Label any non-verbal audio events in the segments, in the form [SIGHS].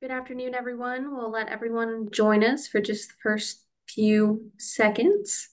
Good afternoon, everyone. We'll let everyone join us for just the first few seconds.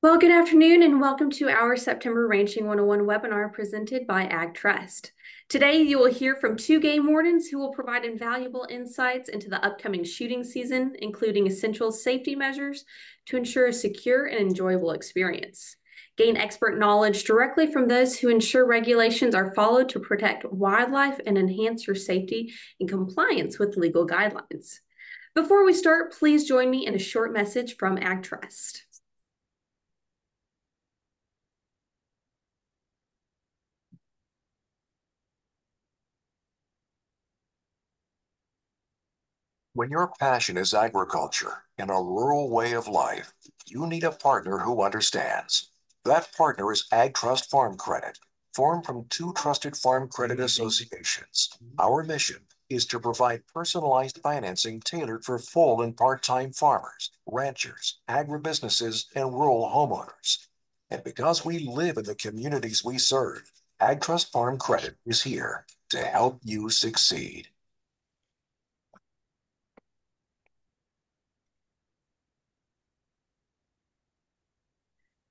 Well, good afternoon and welcome to our September Ranching 101 webinar presented by Ag Trust. Today, you will hear from two game wardens who will provide invaluable insights into the upcoming shooting season, including essential safety measures to ensure a secure and enjoyable experience. Gain expert knowledge directly from those who ensure regulations are followed to protect wildlife and enhance your safety in compliance with legal guidelines. Before we start, please join me in a short message from AgTrust. When your passion is agriculture and a rural way of life, you need a partner who understands. That partner is AgTrust Farm Credit, formed from two trusted farm credit associations. Our mission is to provide personalized financing tailored for full and part-time farmers, ranchers, agribusinesses, and rural homeowners. And because we live in the communities we serve, AgTrust Farm Credit is here to help you succeed.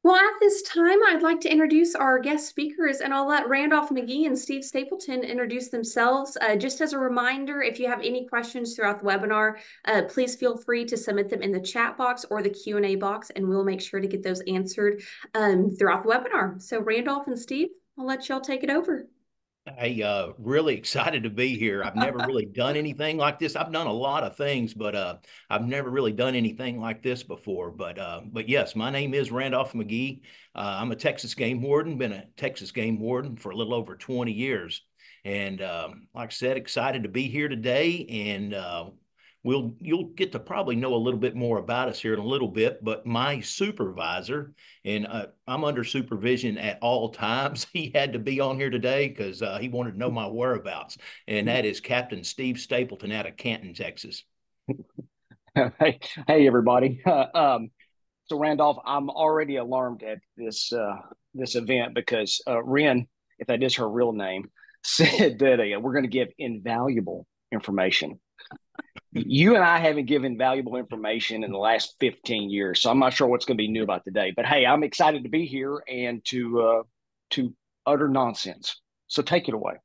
Well, at this time, I'd like to introduce our guest speakers, and I'll let Randolph McGee and Steve Stapleton introduce themselves. Uh, just as a reminder, if you have any questions throughout the webinar, uh, please feel free to submit them in the chat box or the Q&A box, and we'll make sure to get those answered um, throughout the webinar. So Randolph and Steve, I'll let y'all take it over. I uh really excited to be here. I've never really done anything like this. I've done a lot of things, but uh I've never really done anything like this before. But uh but yes, my name is Randolph McGee. Uh, I'm a Texas game warden, been a Texas game warden for a little over 20 years. And um, like I said, excited to be here today and uh we'll you'll get to probably know a little bit more about us here in a little bit but my supervisor and uh, i'm under supervision at all times [LAUGHS] he had to be on here today because uh, he wanted to know my whereabouts and that is captain steve stapleton out of canton texas. [LAUGHS] Hey hey everybody. Uh, [LAUGHS] um, so randolph i'm already alarmed at this uh, this event because uh, ren if that is her real name said that uh, we're going to give invaluable information you and I haven't given valuable information in the last 15 years, so I'm not sure what's going to be new about today. But hey, I'm excited to be here and to uh, to utter nonsense. So take it away. [LAUGHS]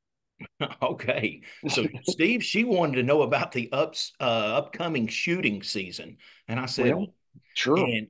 Okay, so Steve, she wanted to know about the ups uh, upcoming shooting season, and I said, well, "Sure, and,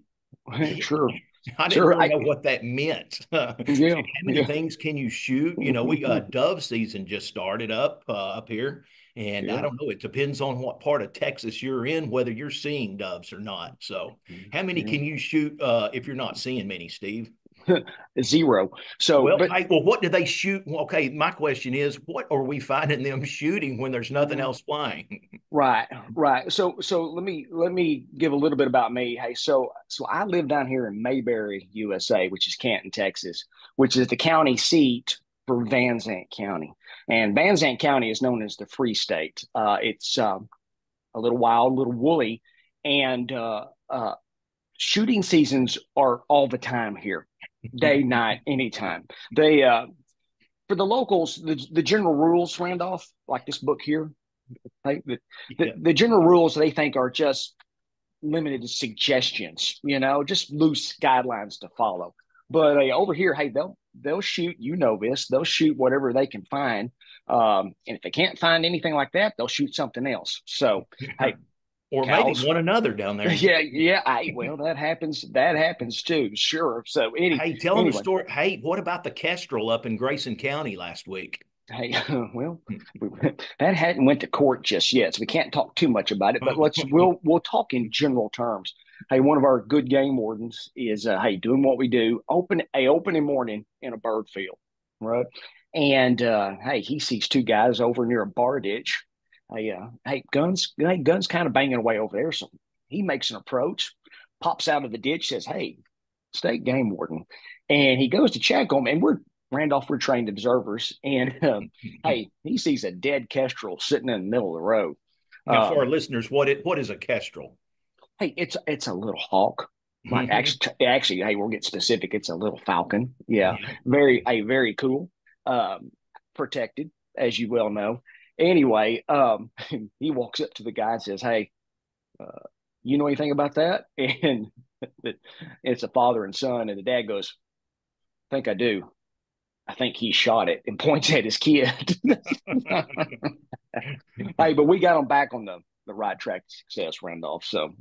[LAUGHS] sure." [LAUGHS] I didn't sure, really know what that meant. yeah, How many yeah. things can you shoot? You know, we uh, dove season just started up uh, up here, and yeah. I don't know. It depends on what part of Texas you're in, whether you're seeing doves or not. So, mm-hmm. how many can you shoot uh, if you're not seeing many, Steve? [LAUGHS] Zero. So, well, but, I, well, what do they shoot? Okay, my question is, what are we finding them shooting when there's nothing mm-hmm. else flying? [LAUGHS] Right, right. So, so let me let me give a little bit about me. Hey, so so I live down here in Mayberry, USA, which is Canton, Texas, which is the county seat for Van Zandt County. And Van Zandt County is known as the Free State. Uh, it's um, a little wild, a little woolly, and uh, uh, shooting seasons are all the time here, day, night, anytime. They uh, for the locals, the, the general rules, Randolph, like this book here, the, the, yeah. the general rules they think are just limited suggestions, you know, just loose guidelines to follow. But uh, over here, hey, they'll they'll shoot. You know this. They'll shoot whatever they can find. Um, and if they can't find anything like that, they'll shoot something else. So, hey, or cows, maybe one another down there. [LAUGHS] Yeah, yeah. I, well, that happens. That happens too. Sure. So, any, hey, tell anyway. them the story. Hey, what about the kestrel up in Grayson County last week? Hey, [LAUGHS] well, that hadn't went to court just yet, so we can't talk too much about it. But let's we'll we'll talk in general terms hey, one of our good game wardens is, uh, hey, doing what we do, open a opening morning in a bird field, right? And uh, hey, he sees two guys over near a bar ditch. Hey, uh, hey, guns, hey, guns, kind of banging away over there. So he makes an approach, pops out of the ditch, says, "Hey, state game warden," and he goes to check them. And we're Randolph, we're trained observers, and um, [LAUGHS] hey, he sees a dead kestrel sitting in the middle of the road. Now, for um, our listeners, what it what is a kestrel? Hey, it's it's a little hawk. Like mm-hmm. actually, actually, hey, we'll get specific. It's a little falcon. Yeah, yeah. very, a very cool. Um, protected, as you well know. Anyway, um, [LAUGHS] he walks up to the guy and says, "Hey, uh, you know anything about that?" [LAUGHS] And [LAUGHS] it's a father and son, and the dad goes, "I think I do." I think he shot it and points at his kid. hey, but we got him back on the, the right track to success, Randolph. So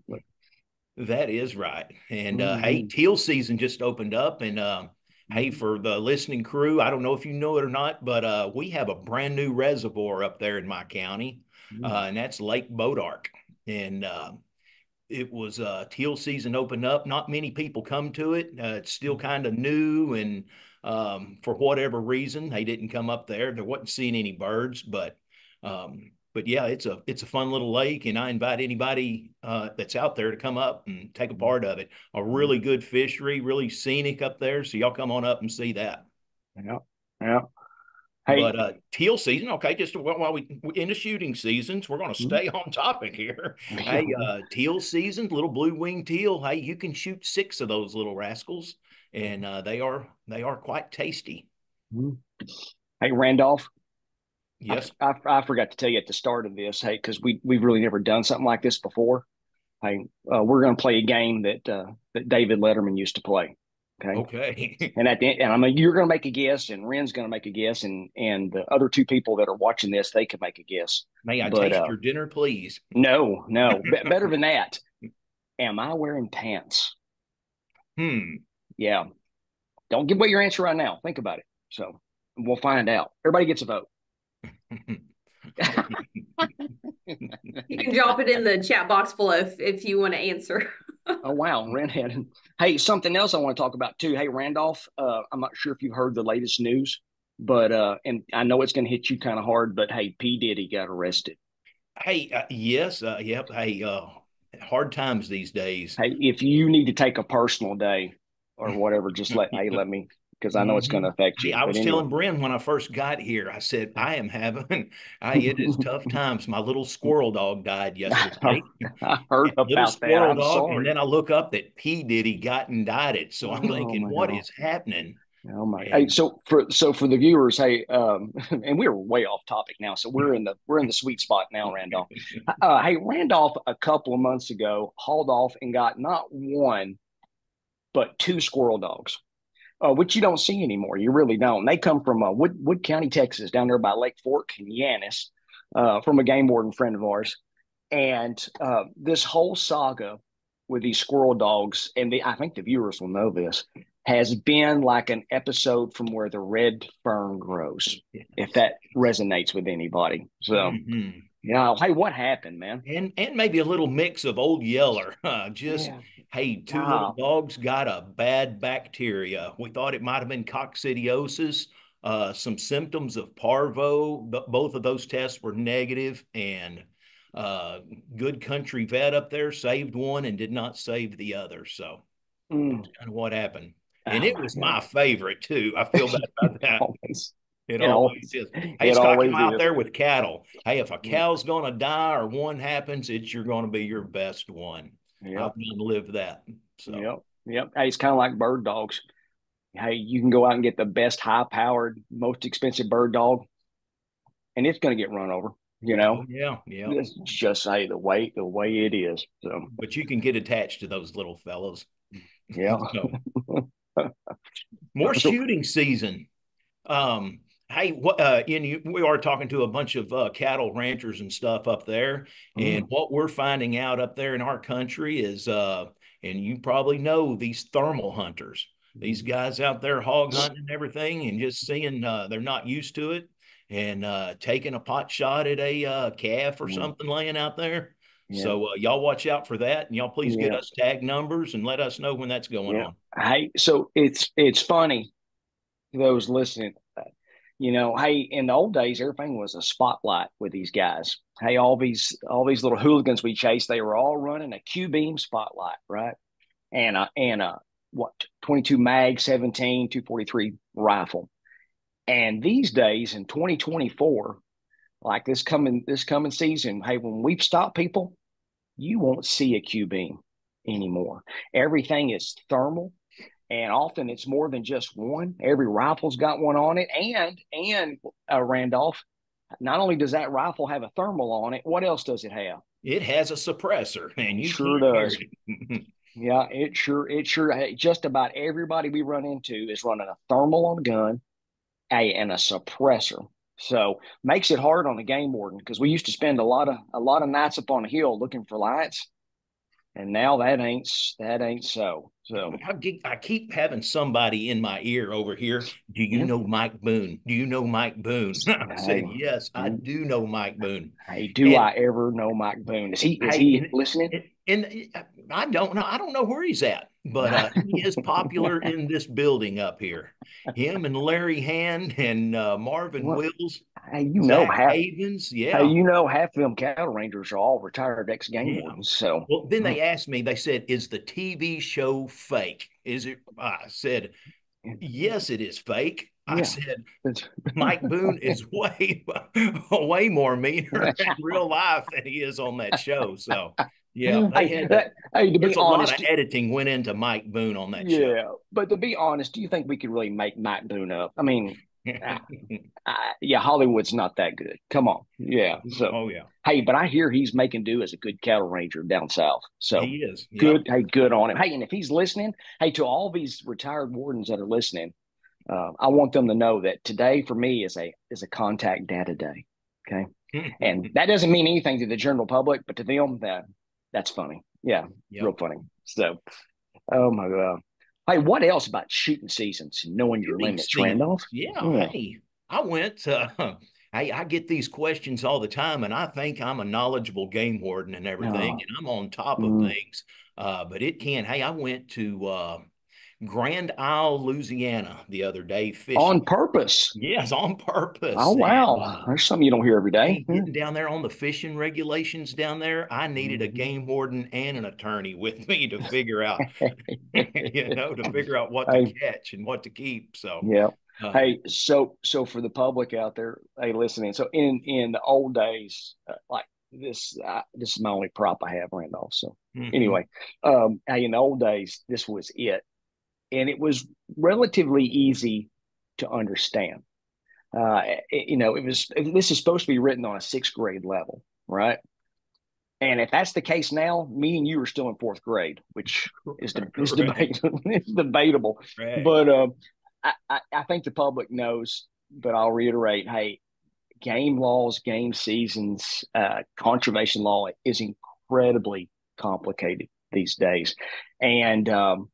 that is right. And uh, mm-hmm. hey, teal season just opened up. And uh, hey, mm-hmm. for the listening crew, I don't know if you know it or not, but uh, we have a brand new reservoir up there in my county, mm-hmm. Uh, and that's Lake Bois d'Arc. And uh, it was uh, teal season opened up. Not many people come to it. it's still mm-hmm. kind of new and um, for whatever reason, they didn't come up there. There wasn't seeing any birds, but um, but yeah, it's a it's a fun little lake, and I invite anybody uh, that's out there to come up and take a part of it. A really good fishery, really scenic up there. So y'all come on up and see that. Yeah, yeah. Hey. But uh, teal season, okay. Just while we in the shooting seasons, we're going to mm-hmm. stay mm-hmm. on topic here. [LAUGHS] hey, uh, teal season, little blue wing teal. Hey, you can shoot six of those little rascals and uh, they are they are quite tasty. Mm-hmm. Hey, Randolph. Yes, I, I, I, forgot to tell you at the start of this. Hey, because we we've really never done something like this before. Hey, uh, we're going to play a game that uh, that David Letterman used to play. Okay. Okay. [LAUGHS] and at the and I mean, you're going to make a guess, and Ren's going to make a guess, and and the other two people that are watching this, they can make a guess. May I but, taste uh, your dinner, please? No, no. [LAUGHS] B- better than that. Am I wearing pants? Hmm yeah, don't give away your answer right now. Think about it. So we'll find out. Everybody gets a vote. You can drop it in the chat box below if, if you want to answer. oh wow, Redhead. Hey, something else I want to talk about too. Hey, Randolph, uh, I'm not sure if you heard the latest news, but uh, and I know it's going to hit you kind of hard, but hey, P Diddy got arrested. Hey, uh, yes, uh, yep. Hey, uh, hard times these days. Hey, if you need to take a personal day, or whatever, just let hey let me because I know it's going to mm-hmm. affect you. I was anyway. telling Bren when I first got here, I said I am having, [LAUGHS] I it is [LAUGHS] tough times. My little squirrel dog died yesterday. [LAUGHS] I heard about little squirrel that. dog, and then I look up that P Diddy got indicted. So I'm oh, thinking, what God. is happening? Oh my! Hey, so for so for the viewers, hey, um, and we're way off topic now. So we're in the we're in the sweet spot now, Randolph. Uh, hey, Randolph, a couple of months ago, hauled off and got not one but two squirrel dogs, uh, which you don't see anymore. You really don't. They come from uh, Wood, Wood County, Texas, down there by Lake Fork and Yantis, uh, from a game warden friend of ours. And uh, this whole saga with these squirrel dogs, and the, I think the viewers will know this, has been like an episode from where the red fern grows, if that resonates with anybody. So, mm-hmm. Yeah, hey, what happened, man? And and maybe a little mix of old Yeller, uh, just yeah. Hey, two wow. little dogs got a bad bacteria. We thought it might have been coccidiosis, uh, some symptoms of parvo. But both of those tests were negative, and uh, good country vet up there saved one and did not save the other. So mm. kind of what happened. And oh, it was my favorite too. I feel bad about that. [LAUGHS] always. It, it always, is. Hey, it it's always out is. there with cattle. Hey, if a mm. cow's going to die or one happens, it's you're going to be your best one. Yep. I've lived that. So. Yep. Yep. Hey, it's kind of like bird dogs. Hey, you can go out and get the best high powered, most expensive bird dog, and it's going to get run over. You know, oh, yeah, yeah. It's just say the way the way it is. So, but you can get attached to those little fellows. Yeah. so, [LAUGHS] more shooting season. Um, hey, what, uh, you, we are talking to a bunch of uh, cattle ranchers and stuff up there, mm. and what we're finding out up there in our country is, uh, and you probably know these thermal hunters, these mm-hmm. guys out there hog hunting and everything, and just seeing uh, they're not used to it, and uh, taking a pot shot at a uh, calf or mm. something laying out there. Yeah. So uh, y'all watch out for that, and y'all please yeah. get us tag numbers and let us know when that's going yeah. on. Hey, so it's it's funny those listening you know, hey, in the old days, everything was a spotlight with these guys. Hey, all these all these little hooligans we chased, they were all running a Q beam spotlight, right? And a and a what 22 mag 17 243 rifle. And these days in 2024, like this coming this coming season, hey, when we stop people, you won't see a Q beam anymore. Everything is thermal, and often it's more than just one. Every rifle's got one on it, and and uh, Randolph, not only does that rifle have a thermal on it, what else does it have? It has a suppressor, and you sure does. [LAUGHS] It. yeah, it sure it sure just about everybody we run into is running a thermal on a gun, a and a suppressor. So makes it hard on the game warden because we used to spend a lot of a lot of nights up on the hill looking for lights, and now that ain't that ain't so. So I keep having somebody in my ear over here. Do you know Mike Boone? Do you know Mike Boone? [LAUGHS] I said, yes, I do know Mike Boone. Hey, do and, I ever know Mike Boone? Is he is he listening? And, and I don't know. I don't know where he's at, but uh, he is [LAUGHS] popular in this building up here. Him and Larry Hand and uh, Marvin well, Wills. You know half Havens, yeah. You know half of them cattle rangers are all retired ex game yeah. wardens. So well, then they asked me. They said, "Is the TV show fake?" Is it? I said, yes, it is fake. Yeah. I said, [LAUGHS] Mike Boone is way, [LAUGHS] way more meaner in real life than he is on that show. So, yeah, they had that, [LAUGHS] hey, to be honest, a lot of editing went into Mike Boone on that yeah, show. Yeah, but to be honest, do you think we could really make Mike Boone up? I mean, [LAUGHS] yeah, Hollywood's not that good. Come on, yeah. So, oh yeah. Hey, but I hear he's making do as a good cattle ranger down south. So he is good. Hey, good on him. Hey, and if he's listening, hey, to all these retired wardens that are listening, uh, I want them to know that today for me is a is a contact data day. Okay, [LAUGHS] and that doesn't mean anything to the general public, but to them, that that's funny. Yeah, yep. real funny. So, oh my god. Hey, what else about shooting seasons knowing your limits, seasons. Randolph? Yeah, yeah, Hey, I went. Uh, [LAUGHS] hey, I get these questions all the time, and I think I'm a knowledgeable game warden and everything, and I'm on top of mm. things. Uh, but it can. Hey, I went to uh, Grand Isle, Louisiana, the other day fishing on purpose. Yes, on purpose. Oh wow, and, uh, there's something you don't hear every day. Down there on the fishing regulations down there, I needed a mm-hmm. game warden and an attorney with me to figure out, [LAUGHS] [LAUGHS] you know, to figure out what to hey, catch and what to keep. So yeah. Uh, hey, so so for the public out there, hey, listening. So in in the old days, uh, like this, uh, this is my only prop I have, Randolph. So mm-hmm. anyway, um, hey, in the old days, this was it and it was relatively easy to understand. Uh, it, you know, it was this is supposed to be written on a sixth grade level, right? And if that's the case now, me and you are still in fourth grade, which is, de- [LAUGHS] is, debate- [LAUGHS] is debatable. Right. But um, I, I, I think the public knows. But I'll reiterate: Hey, game laws, game seasons, uh, conservation law is incredibly complicated these days, and um,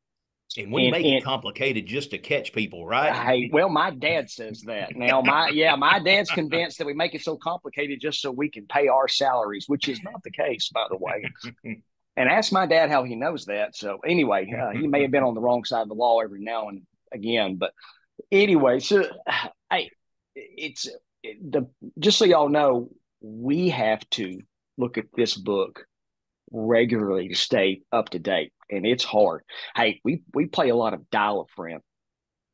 and we and, make and, it complicated just to catch people, right? Hey, well, my dad says that. Now, my yeah, my dad's convinced that we make it so complicated just so we can pay our salaries, which is not the case, by the way. and ask my dad how he knows that. So anyway, uh, he may have been on the wrong side of the law every now and again, but anyway, so [SIGHS] hey, it's the just so y'all know, we have to look at this book regularly to stay up to date and it's hard. Hey, we we play a lot of dial a friend,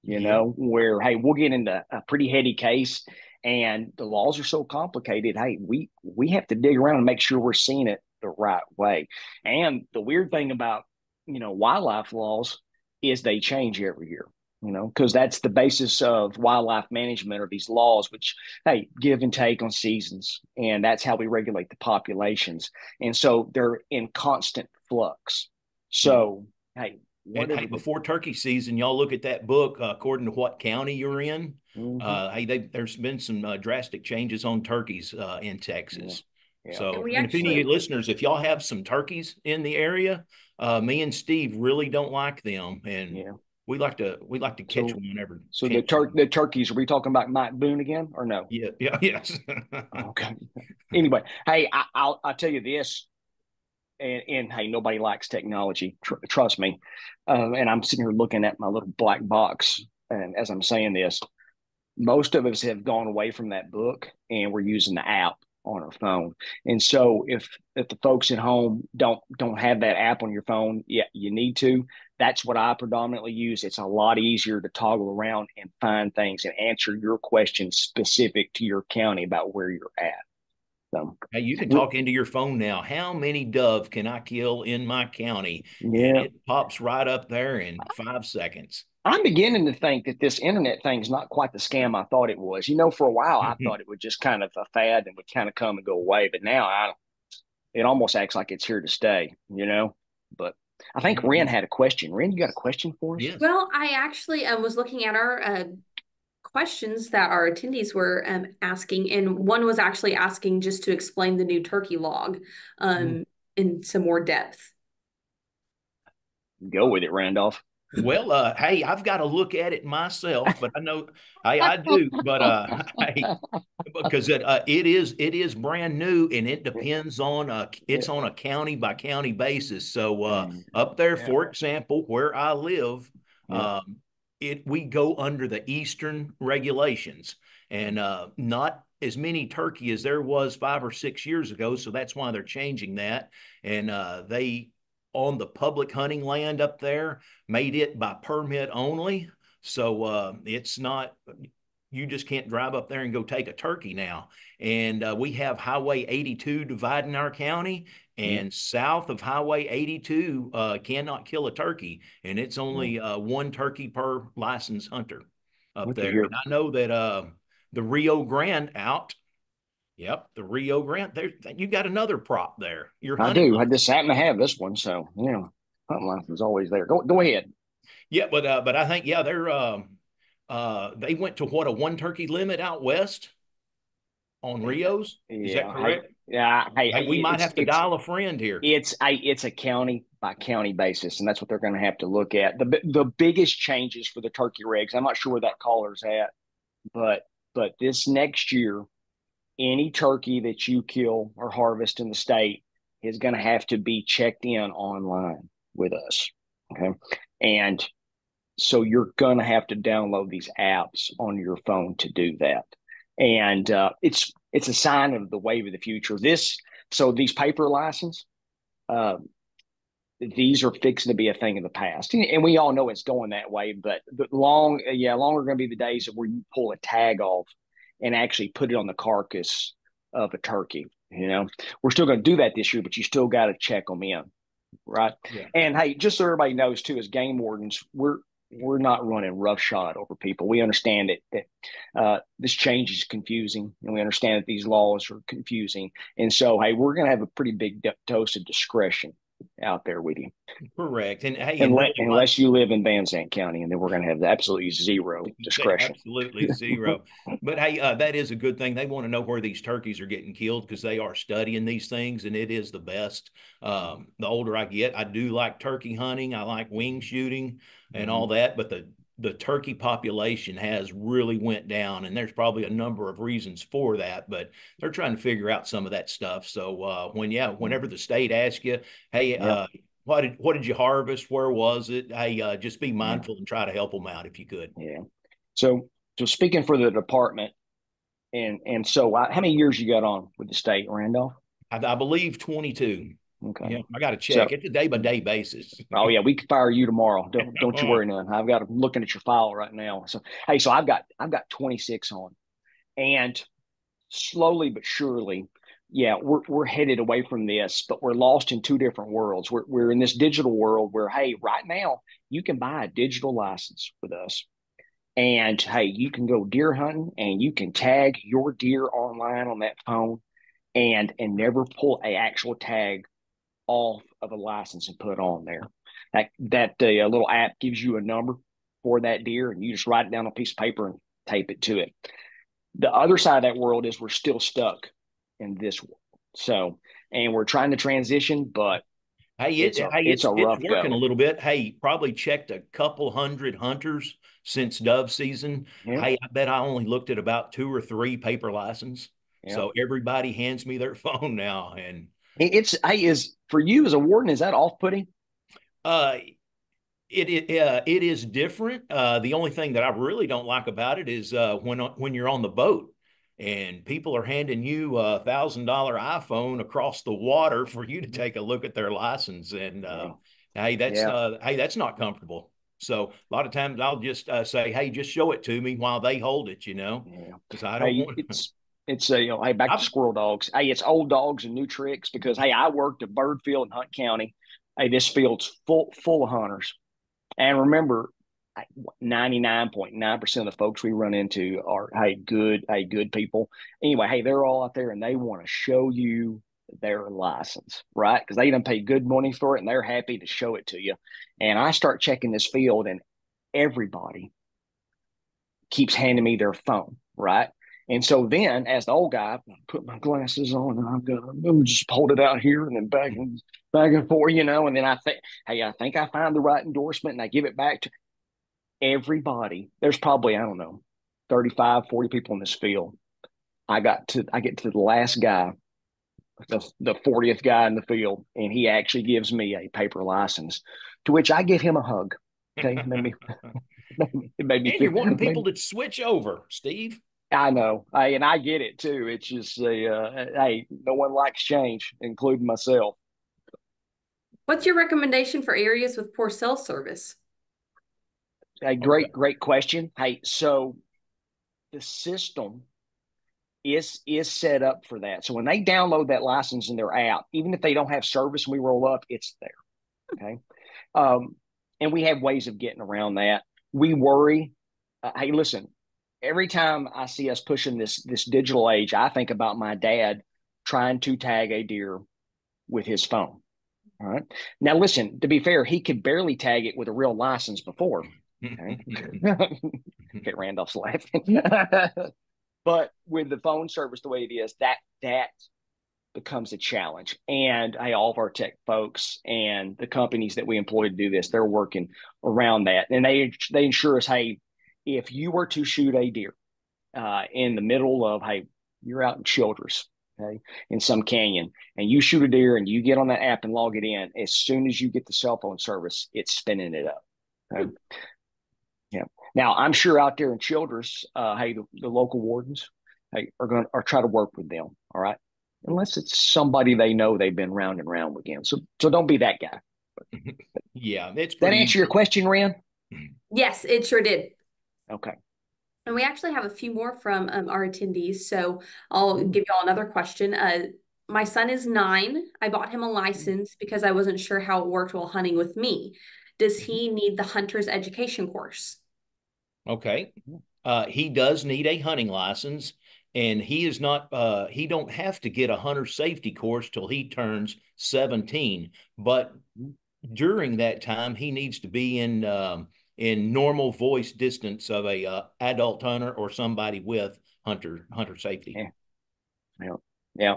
you yeah. know, where hey, we'll get into a pretty heady case and the laws are so complicated. Hey, we we have to dig around and make sure we're seeing it the right way. And the weird thing about, you know, wildlife laws is they change every year you know, because that's the basis of wildlife management or these laws, which, hey, give and take on seasons. And that's how we regulate the populations. And so they're in constant flux. So, hey, and hey, before turkey season, y'all look at that book uh, according to what county you're in. Mm-hmm. Uh, hey, they, there's been some uh, drastic changes on turkeys uh, in Texas. Yeah. Yeah. So, and, and actually, if any listeners, if y'all have some turkeys in the area, uh, me and Steve really don't like them, and yeah. we like to we like to catch so, one whenever. So the tur- the turkeys, are we talking about Mike Boone again, or no? Yeah, [LAUGHS] yeah, yes. okay. Anyway, hey, I, I'll I'll tell you this and, and hey, nobody likes technology. Tr- trust me. Uh, and I'm sitting here looking at my little black box, and as I'm saying this, most of us have gone away from that book, and we're using the app on our phone. And so, if if the folks at home don't don't have that app on your phone, yeah, you need to. That's what I predominantly use. It's a lot easier to toggle around and find things and answer your questions specific to your county about where you're at. So, hey, you can talk into your phone now. How many dove can I kill in my county? Yeah, it pops right up there in five seconds. I'm beginning to think that this internet thing is not quite the scam I thought it was. You know, for a while I thought it would just kind of a fad and would kind of come and go away, but now I, it almost acts like it's here to stay. You know, but I think mm-hmm. Ren had a question. Ren, you got a question for us? Yes. Well, I actually um, was looking at our uh, questions that our attendees were um, asking, and one was actually asking just to explain the new turkey log um, mm. in some more depth. Go with it, Randolph. Well, uh, hey, I've got to look at it myself, but I know I, I do, but uh, [LAUGHS] hey, because it uh, it is it is brand new and it depends on uh it's on a county by county basis. So uh, mm. up there, for example, where I live, um, it we go under the Eastern regulations and uh, not as many turkey as there was five or six years ago. So that's why they're changing that, and uh, they on the public hunting land up there, made it by permit only. So uh, it's not, you just can't drive up there and go take a turkey now. And uh, we have Highway 82 dividing our county. And mm. south of Highway 82 uh, cannot kill a turkey, and it's only mm. one turkey per licensed hunter up Look there. And I know that uh, the Rio Grande out Yep, the Rio Grande. There, you got another prop there. You're I do. I just happen to have this one, so you know, hunting life is always there. Go, go ahead. Yeah, but uh, but I think yeah, they're um, uh, they went to what a one turkey limit out west on Rios. Is yeah, that correct? Yeah. Hey, hey we might have to dial a friend here. It's a it's a county by county basis, and that's what they're going to have to look at. the The biggest changes for the turkey regs. I'm not sure where that caller's at, but but this next year any turkey that you kill or harvest in the state is going to have to be checked in online with us. Okay. And so you're going to have to download these apps on your phone to do that. And uh, it's it's a sign of the wave of the future. This so these paper license, uh, these are fixing to be a thing of the past, and we all know it's going that way. But long, yeah, longer going to be the days where you pull a tag off and actually put it on the carcass of a turkey. You know, we're still going to do that this year, but you still got to check them in, right? Yeah. And hey, just so everybody knows too, as game wardens, we're we're not running roughshod over people. We understand that that uh, this change is confusing, and we understand that these laws are confusing. And so, hey, we're going to have a pretty big dose of discretion out there with you. Correct. And hey, unless, and unless you live in Van Zandt County, and then we're going to have absolutely zero [LAUGHS] discretion. Absolutely [LAUGHS] zero. but hey, uh, that is a good thing. They want to know where these turkeys are getting killed because they are studying these things, and it is the best. Um, the older I get, I do like turkey hunting. I like wing shooting and mm-hmm. all that. But the the turkey population has really went down and there's probably a number of reasons for that but they're trying to figure out some of that stuff. So uh, when yeah whenever the state asks you hey uh, what did what did you harvest? Where was it? Hey uh, just be mindful and try to help them out if you could. Yeah. So so speaking for the department and and so I, how many years you got on with the state randolph? I, I believe 22 Okay. Yeah, I got to check. So, it's a day by day basis. [LAUGHS] oh yeah, we can fire you tomorrow. [LAUGHS] Don't don't you worry none. I've got I'm looking at your file right now. So hey, so I've got I've got 26 on, and slowly but surely, yeah, we're we're headed away from this, but we're lost in two different worlds. We're we're in this digital world where hey, right now you can buy a digital license with us. And hey, you can go deer hunting and you can tag your deer online on that phone and and never pull a actual tag off of a license and put on there. That that uh, little app gives you a number for that deer, and you just write it down on a piece of paper and tape it to it. The other side of that world is we're still stuck in this world. So, and we're trying to transition, but Hey, it, it's, a, hey, it's, it's, it's working go. a little bit. Hey, probably checked a couple hundred hunters since dove season. Yeah. Hey, I bet I only looked at about two or three paper license. Yeah. So everybody hands me their [LAUGHS] phone now, and it's hey, is for you as a warden, is that off putting? Uh it it, uh, it is different. Uh, the only thing that I really don't like about it is uh, when when you're on the boat and people are handing you a thousand dollar iPhone across the water for you to take a look at their license, and uh, Hey, that's Yeah. uh, hey, that's not comfortable. So a lot of times I'll just uh, say, hey, just show it to me while they hold it, you know, Yeah. because I don't Hey, want. it's it's a you know, hey, back I've- to squirrel dogs. Hey, it's old dogs and new tricks because hey, I worked at Bird Field in Hunt County. Hey, this field's full full of hunters. And remember, ninety nine point nine percent of the folks we run into are hey good hey good people. Anyway, hey, they're all out there and they want to show you their license, right? Because they done pay good money for it and they're happy to show it to you. And I start checking this field and everybody keeps handing me their phone, right? And so then, as the old guy, I put my glasses on and I'm gonna just hold it out here and then back and back and forth, you know. And then I think, hey, I think I found the right endorsement and I give it back to everybody. There's probably, I don't know, 35, 40 people in this field. I got to, I get to the last guy, the, the 40th guy in the field, and he actually gives me a paper license, to which I give him a hug. Okay. It made me, [LAUGHS] it made me And you're wanting people to switch over, Steve. I know, I, and I get it too. It's just a, uh, hey, no one likes change, including myself. What's your recommendation for areas with poor cell service? A great, great question. Hey, so the system is is set up for that. So when they download that license in their app, even if they don't have service we roll up, it's there. Okay, um, and we have ways of getting around that. We worry. Uh, hey, listen. Every time I see us pushing this this digital age, I think about my dad trying to tag a deer with his phone. All right. Now, listen. To be fair, he could barely tag it with a real license before. Okay. [LAUGHS] [LAUGHS] okay, Randolph's laughing. but with the phone service the way it is, that that becomes a challenge. And hey, all of our tech folks and the companies that we employ to do this, they're working around that. And they they ensure us, hey, if you were to shoot a deer uh, in the middle of, hey, you're out in Childress, okay, in some canyon, and you shoot a deer and you get on that app and log it in, as soon as you get the cell phone service, it's spinning it up. Okay? Yeah. Now I'm sure out there in Childress, uh, hey, the, the local wardens, hey, are going to are try to work with them. All right, unless it's somebody they know they've been round and round again. So so don't be that guy. [LAUGHS] yeah, it's That answer your question, Ren? Yes, it sure did. Okay. And we actually have a few more from um, our attendees. So I'll give y'all another question. Uh, my son is nine. I bought him a license because I wasn't sure how it worked while hunting with me. Does he need the hunter's education course? Okay. Uh, he does need a hunting license and he is not uh, he don't have to get a hunter safety course till he turns 17 but during that time he needs to be in um, in normal voice distance of a uh, adult hunter or somebody with hunter hunter safety Yeah. Yeah.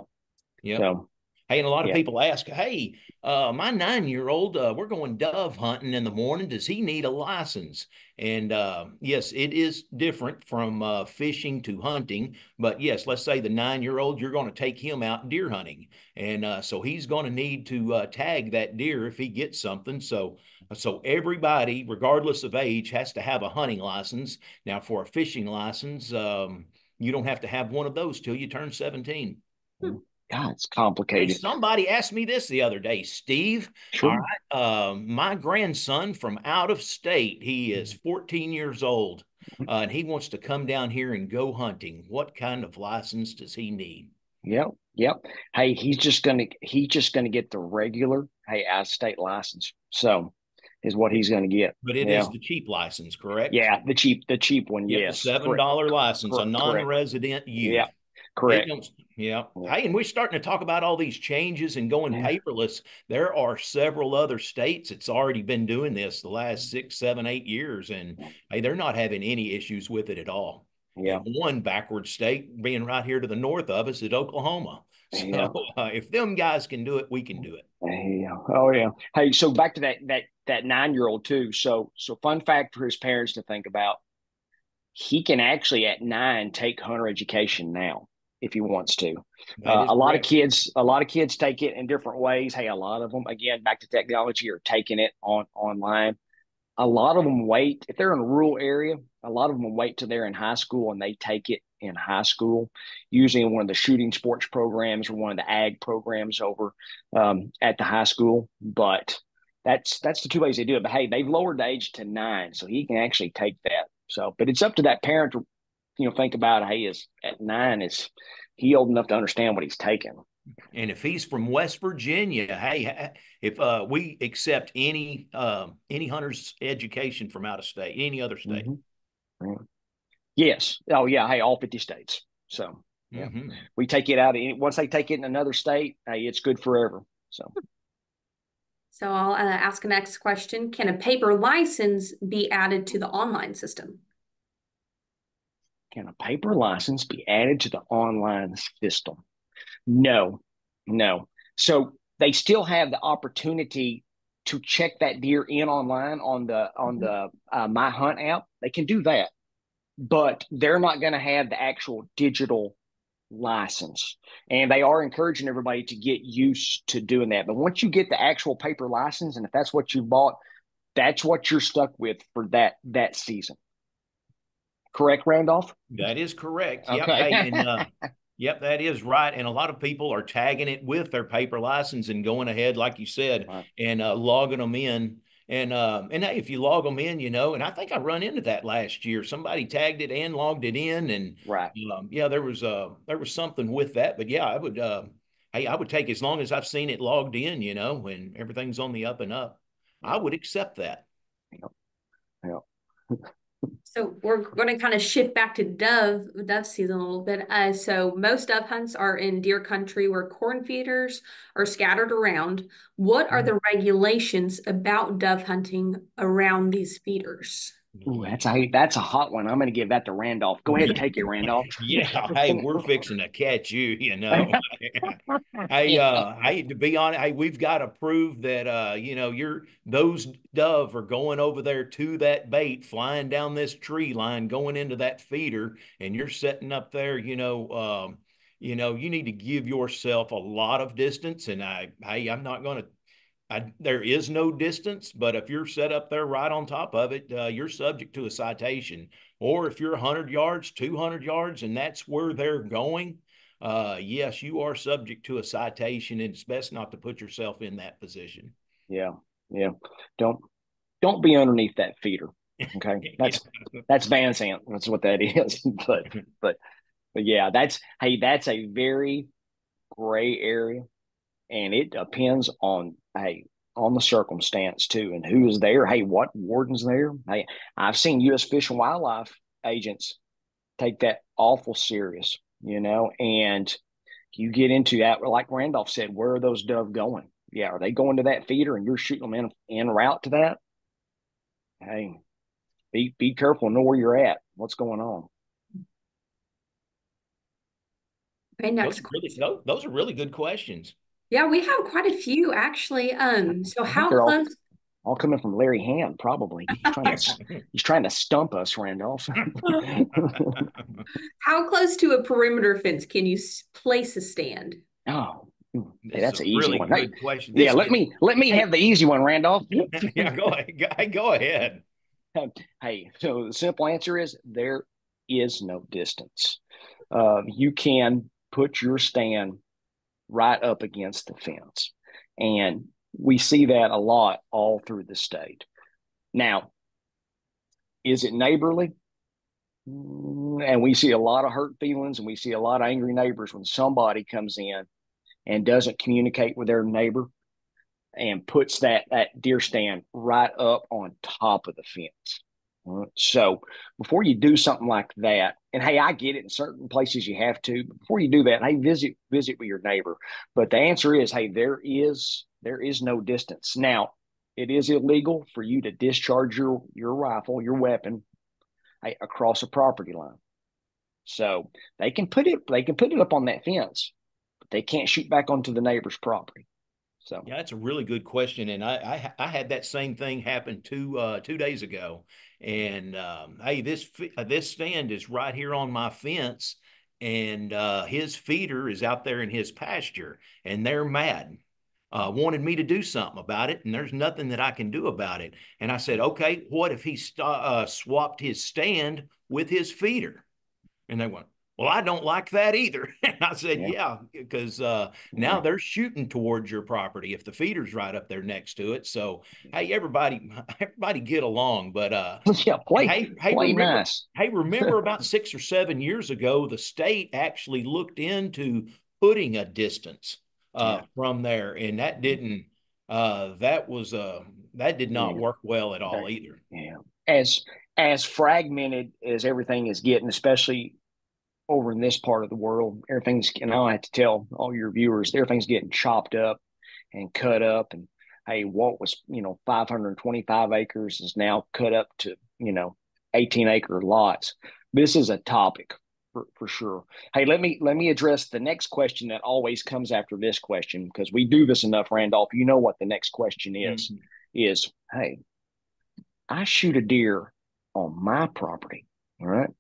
yeah So Hey, and a lot of Yeah. people ask, "Hey, uh, my nine-year-old, uh, we're going dove hunting in the morning. Does he need a license?" And uh, yes, it is different from uh, fishing to hunting. But yes, let's say the nine-year-old, you're going to take him out deer hunting, and uh, so he's going to need to uh, tag that deer if he gets something. So, so everybody, regardless of age, has to have a hunting license. Now, for a fishing license, um, you don't have to have one of those till you turn 17. God, it's Hey, complicated. somebody asked me this the other day, Steve. Sure. All right. Um, my grandson from out of state, he is 14 years old, uh, and he wants to come down here and go hunting. What kind of license does he need? Yep. Yep. Hey, he's just gonna he's just gonna get the regular hey out of state license. So is what he's gonna get. But it is Yeah. the cheap license, correct? Yeah, the cheap the cheap one, Yep, the yes. seven dollar license, a non-resident youth. Yeah, Correct. Yeah. Yeah. Hey, and we're starting to talk about all these changes and going Yeah. paperless. There are several other states that's already been doing this the last six, seven, eight years, and hey, they're not having any issues with it at all. Yeah. And one backward state being right here to the north of us is Oklahoma. [LAUGHS] So Yeah. uh, if them guys can do it, we can do it. Yeah. Oh yeah. Hey, so back to that that that nine year old too. So so fun fact for his parents to think about. He can actually at nine take hunter education now if he wants to. Uh, a lot of kids, a lot of kids take it in different ways. Hey, a lot of them, again, back to technology, are taking it on online. A lot of them wait if they're in a rural area. A lot of them wait till they're in high school and they take it in high school, usually in one of the shooting sports programs or one of the ag programs over um, at the high school. But that's that's the two ways they do it. But hey, they've lowered the age to nine, so he can actually take that. So, but it's up to that parent to, you know, think about hey, is at nine is he old enough to understand what he's taking. And if he's from West Virginia, hey, if uh, we accept any uh, any hunter's education from out of state, any other state. Mm-hmm. Yes. Oh yeah. Hey, all fifty states. So yeah, mm-hmm. we take it out. Once they take it in another state, hey, it's good forever. So. So I'll uh, ask a next question. Can a paper license be added to the online system? Can a paper license be added to the online system? No, no. So they still have the opportunity to check that deer in online on the on mm-hmm. the uh, My Hunt app. They can do that, but they're not going to have the actual digital license. And they are encouraging everybody to get used to doing that. But once you get the actual paper license, and if that's what you bought, that's what you're stuck with for that that season. Correct, Randolph? That is correct. Okay. Yep. Hey, and, uh, [LAUGHS] yep, that is right. And a lot of people are tagging it with their paper license and going ahead, like you said, right. and uh, logging them in and um, and hey, if you log them in, you know, and I think I run into that last year. Somebody tagged it and logged it in, and right, um, yeah, there was uh there was something with that. But yeah, I would uh, hey, I would take as long as I've seen it logged in, you know, when everything's on the up and up. I would accept that. Yep. Yep. [LAUGHS] So we're going to kind of shift back to dove dove season a little bit. Uh, so most dove hunts are in deer country where corn feeders are scattered around. What are mm-hmm. the regulations about dove hunting around these feeders? Ooh, that's a that's a hot one. I'm going to give that to Randolph. Go ahead and take it, [LAUGHS] Randolph. [LAUGHS] yeah, hey, we're fixing to catch you. You [LAUGHS] know, hey, uh, hey, to be honest, hey, we've got to prove that uh, you know, you're those dove are going over there to that bait, flying down this tree line, going into that feeder, and you're setting up there. You know, um, you know, you need to give yourself a lot of distance. And I, hey, I'm not going to I, there is no distance, but if you're set up there right on top of it, uh, you're subject to a citation. Or if you're 100 yards, 200 yards, and that's where they're going, uh, yes, you are subject to a citation, and it's best not to put yourself in that position. Yeah, yeah. Don't don't be underneath that feeder. Okay, [LAUGHS] that's that's Van Zandt. That's what that [LAUGHS] is. but but but yeah, that's hey, that's a very gray area and it depends on hey on the circumstance too and who is there. Hey what warden's there? Hey i've seen u.s fish and wildlife agents take that awful serious you know and you get into that like randolph said where are those dove going? Yeah are they going to that feeder and you're shooting them in en route to that? Hey be be careful know where you're at what's going on. Okay next those, really, those are really good questions yeah, we have quite a few actually. Um, so how close? All, all coming from Larry Hand, probably. He's trying to, [LAUGHS] he's trying to stump us, Randolph. [LAUGHS] how close to a perimeter fence can you place a stand? Oh, Hey, that's an easy really one. Good hey, question. yeah, let me let me have the easy one, Randolph. [LAUGHS] yeah, go ahead. Go ahead. Hey, so the simple answer is there is no distance. Uh, you can put your stand right up against the fence. And we see that a lot all through the state. Now, is it neighborly? Mm, and we see a lot of hurt feelings and we see a lot of angry neighbors when somebody comes in and doesn't communicate with their neighbor and puts that, that deer stand right up on top of the fence. So before you do something like that, and hey, I get it in certain places you have to, before you do that, hey, visit visit with your neighbor. But the answer is, hey, there is there is no distance. Now, it is illegal for you to discharge your your rifle, your weapon, hey, across a property line. So they can put it they can put it up on that fence, but they can't shoot back onto the neighbor's property. So yeah, that's a really good question, and I I, I had that same thing happen two uh, two days ago, and um, hey, this uh, this stand is right here on my fence, and uh, his feeder is out there in his pasture, and they're mad. Uh, wanted me to do something about it, and there's nothing that I can do about it. And I said, okay, what if he st- uh, swapped his stand with his feeder? And they went, well, I don't like that either. [LAUGHS] and I said, yeah, because yeah, uh, now yeah. they're shooting towards your property if the feeder's right up there next to it. So, hey, everybody, [LAUGHS] everybody get along. But uh, [LAUGHS] yeah, play, hey, hey, play remember, nice. hey, remember about six or seven years ago, the state actually looked into putting a distance uh, yeah. from there, and that didn't. Uh, that was uh, that did not work well at all either. Yeah, as as fragmented as everything is getting, especially over in this part of the world, everything's, and I have to tell all your viewers, everything's getting chopped up and cut up. And hey, what was, you know, 525 acres is now cut up to, you know, 18 acre lots. This is a topic for, for sure. Hey, let me let me address the next question that always comes after this question because we do this enough, Randolph. You know what the next question is mm-hmm. is hey, I shoot a deer on my property, all right,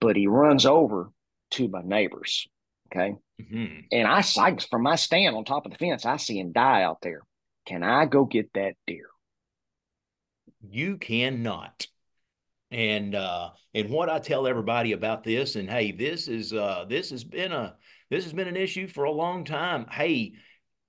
but he runs over to my neighbors. Okay. Mm-hmm. And I, I, from my stand on top of the fence, I see him die out there. Can I go get that deer? You cannot. And uh and what I tell everybody about this, and hey, this is uh this has been a this has been an issue for a long time. Hey,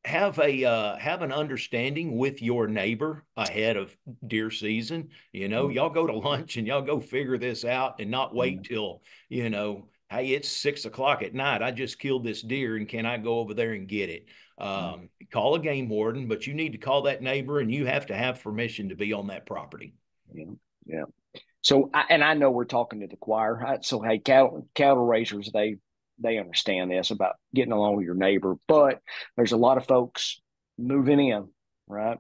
have a uh, have an understanding with your neighbor ahead of deer season. You know, mm-hmm. y'all go to lunch and y'all go figure this out, and not wait mm-hmm. till you know hey, it's six o'clock at night. I just killed this deer, and can I go over there and get it? Hmm. Um. Call a game warden, but you need to call that neighbor, and you have to have permission to be on that property. Yeah, yeah. So, and I know we're talking to the choir. So, hey, cattle cattle raisers, they they understand this about getting along with your neighbor, but there's a lot of folks moving in, right?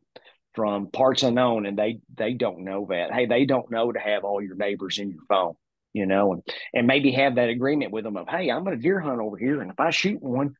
From parts unknown, and they they don't know that. Hey, they don't know to have all your neighbors in your phone you know, and and maybe have that agreement with them of, hey, I'm going to deer hunt over here, and if I shoot one,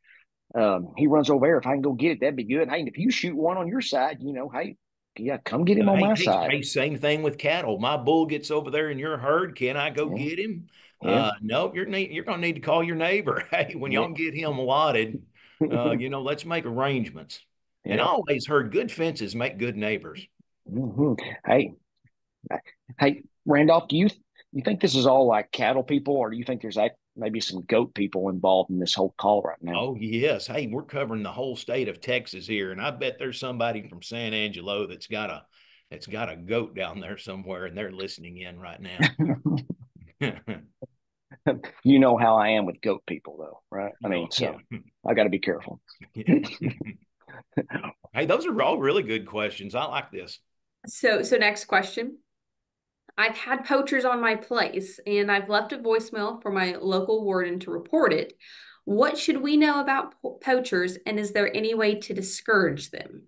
um, he runs over there. If I can go get it, that'd be good. Hey, if you shoot one on your side, you know, hey, yeah, come get him on hey, my hey, side. Hey, same thing with cattle. My bull gets over there in your herd. Can I go yeah. get him? Yeah. Uh, no, you're you're gonna need to call your neighbor. [LAUGHS] Hey, when y'all get him allotted, uh, [LAUGHS] you know, let's make arrangements. And I always heard good fences make good neighbors. Mm-hmm. Hey, hey, Randolph, do you you think this is all like cattle people, or do you think there's like maybe some goat people involved in this whole call right now? Oh yes, hey, we're covering the whole state of Texas here, and I bet there's somebody from San Angelo that's got a that's got a goat down there somewhere, and they're listening in right now. [LAUGHS] [LAUGHS] you know how I am with goat people, though, right? I mean, so yeah. [LAUGHS] I got to be careful. hey, those are all really good questions. I like this. So, so next question. I've had poachers on my place and I've left a voicemail for my local warden to report it. What should we know about po poachers and is there any way to discourage them?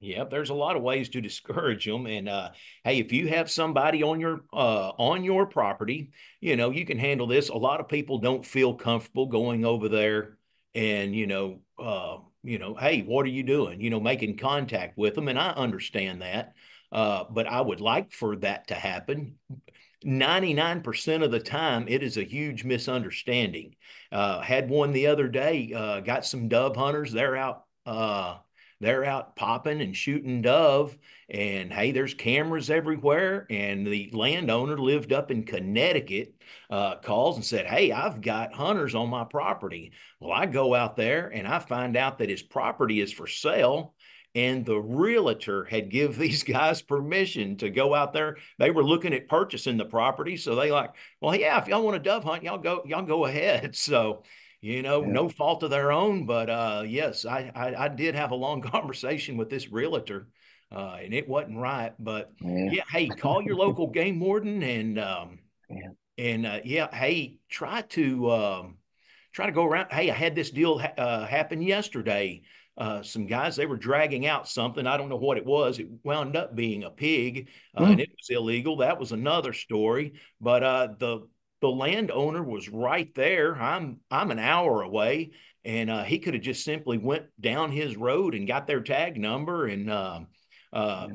Yep, there's a lot of ways to discourage them. And uh, hey, if you have somebody on your uh, on your property, you know you can handle this. A lot of people don't feel comfortable going over there and you know, uh, you know, hey, what are you doing? You know, making contact with them, and I understand that. Uh, but I would like for that to happen. 99% of the time, it is a huge misunderstanding. Uh, had one the other day, uh, got some dove hunters. They're out, uh, they're out popping and shooting dove. And hey, there's cameras everywhere. And the landowner lived up in Connecticut, uh, calls and said, Hey, I've got hunters on my property. Well, I go out there and I find out that his property is for sale and the realtor had give [LAUGHS] these guys permission to go out there. They were looking at purchasing the property, so they like, well, yeah, if y'all want a dove hunt, y'all go, y'all go ahead. [LAUGHS] So, you know, yeah. no fault of their own, but uh, yes, I, I, I did have a long [LAUGHS] conversation with this realtor, uh, and it wasn't right. But yeah, yeah hey, call your local game warden and um, yeah. and uh, yeah, hey, try to um, try to go around. Hey, I had this deal ha- uh, happen yesterday uh, some guys they were dragging out something. I don't know what it was. It wound up being a pig uh, mm. and it was illegal. That was another story. But uh, the the landowner was right there. I'm i'm an hour away and uh, he could have just simply went down his road and got their tag number and um, yeah.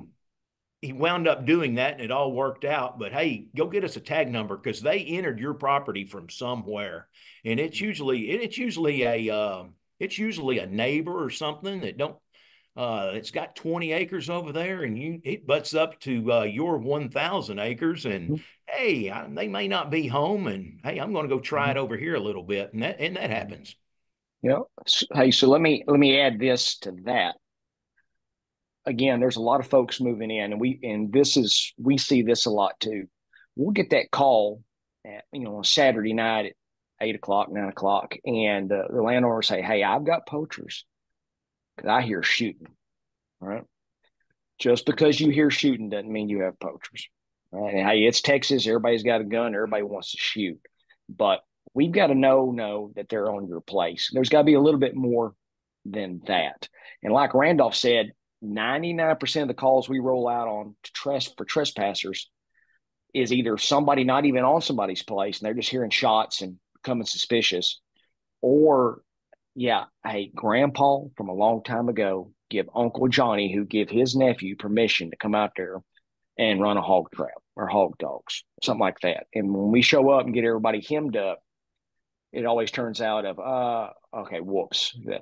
he wound up doing that and it all worked out. But hey go get us a tag number because they entered your property from somewhere. And it's usually it's usually a um, it's usually a neighbor or something that don't uh, it's got 20 acres over there and you it butts up to uh, your 1000 acres and mm-hmm. hey I, they may not be home and hey i'm going to go try mm-hmm. it over here a little bit and that and that happens yeah hey so let me let me add this to that again there's a lot of folks moving in and we and this is we see this a lot too we'll get that call at you know on saturday night at eight o'clock nine o'clock and uh, the landowner will say hey i've got poachers because I hear shooting. Right. Just because you hear shooting doesn't mean you have poachers. Right. And hey, it's Texas. Everybody's got a gun. Everybody wants to shoot. But we've got to know know that they're on your place. There's got to be a little bit more than that. And like Randolph said, 99% of the calls we roll out on trust for trespassers is either somebody not even on somebody's place and they're just hearing shots and becoming suspicious, or yeah, hey, grandpa from a long time ago give Uncle Johnny, who give his nephew permission to come out there and run a hog trap or hog dogs, something like that. And when we show up and get everybody hemmed up, it always turns out of uh okay, whoops, that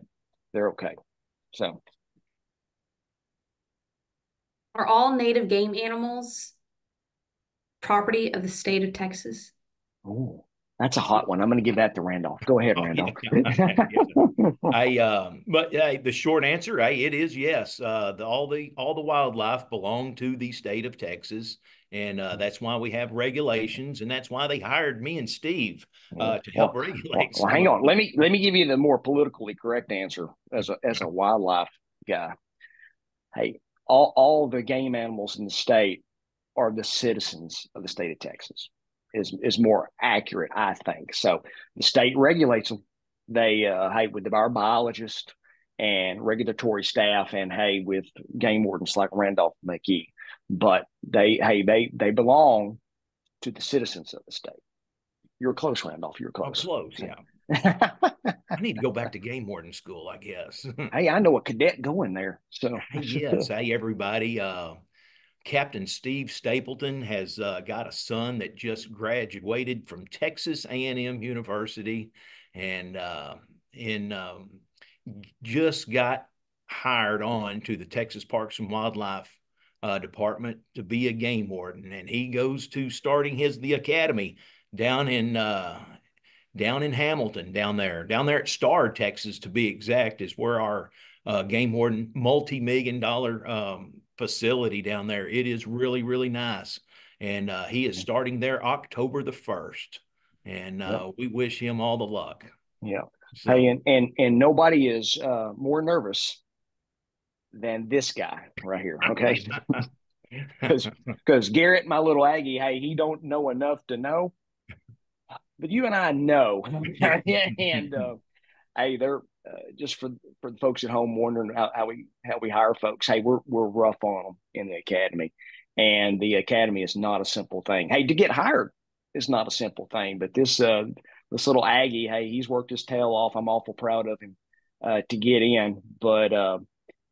they're okay. So are all native game animals property of the state of Texas? Oh, that's a hot one. I'm going to give that to Randolph. Go ahead, oh, Randolph. [LAUGHS] [LAUGHS] I um, but uh, the short answer, hey, it is yes. Uh, the, all the all the wildlife belong to the state of Texas, and uh, that's why we have regulations, and that's why they hired me and Steve uh, to help well, regulate. Well, hang on. Let me let me give you the more politically correct answer as a as a wildlife guy. Hey, all all the game animals in the state are the citizens of the state of Texas is is more accurate, I think. So the state regulates them. They uh, hey with our biologist and regulatory staff, and hey with game wardens like Randolph McGee. But they hey they they belong to the citizens of the state. You're close, Randolph. You're close. I'm close, yeah. [LAUGHS] I need to go back to game warden school, I guess. [LAUGHS] hey, I know a cadet going there. So yes, hey everybody. Uh, Captain Steve Stapleton has uh, got a son that just graduated from Texas A&M University, and uh, in um, just got hired on to the Texas Parks and Wildlife uh, Department to be a game warden, and he goes to starting his the academy down in uh, down in Hamilton, down there, down there at Star, Texas, to be exact, is where our uh, game warden multi-million dollar um, facility down there. It is really, really nice. And uh, he is starting there October the 1st. And uh, yep. we wish him all the luck. Yeah. So, hey, and, and, and nobody is uh, more nervous than this guy right here. Okay. [LAUGHS] Because Garrett, my little Aggie, hey, he don't know enough to know. But you and I know. [LAUGHS] and uh, hey, they're uh, just for for the folks at home wondering how, how we how we hire folks. Hey, we're we're rough on them in the academy, and the academy is not a simple thing. Hey, to get hired is not a simple thing, but this uh this little Aggie, hey, he's worked his tail off. I'm awful proud of him uh, to get in, but uh,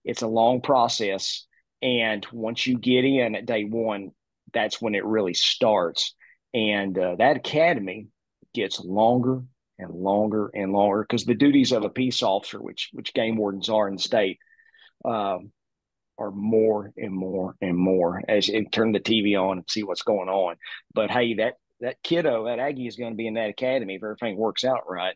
it's a long process. And once you get in at day one, that's when it really starts. And uh, that academy gets longer and longer and longer because the duties of a peace officer, which which game wardens are in the state, um, are more and more and more as you turn the TV on and see what's going on. But hey, that that kiddo, that Aggie is going to be in that academy if everything works out right.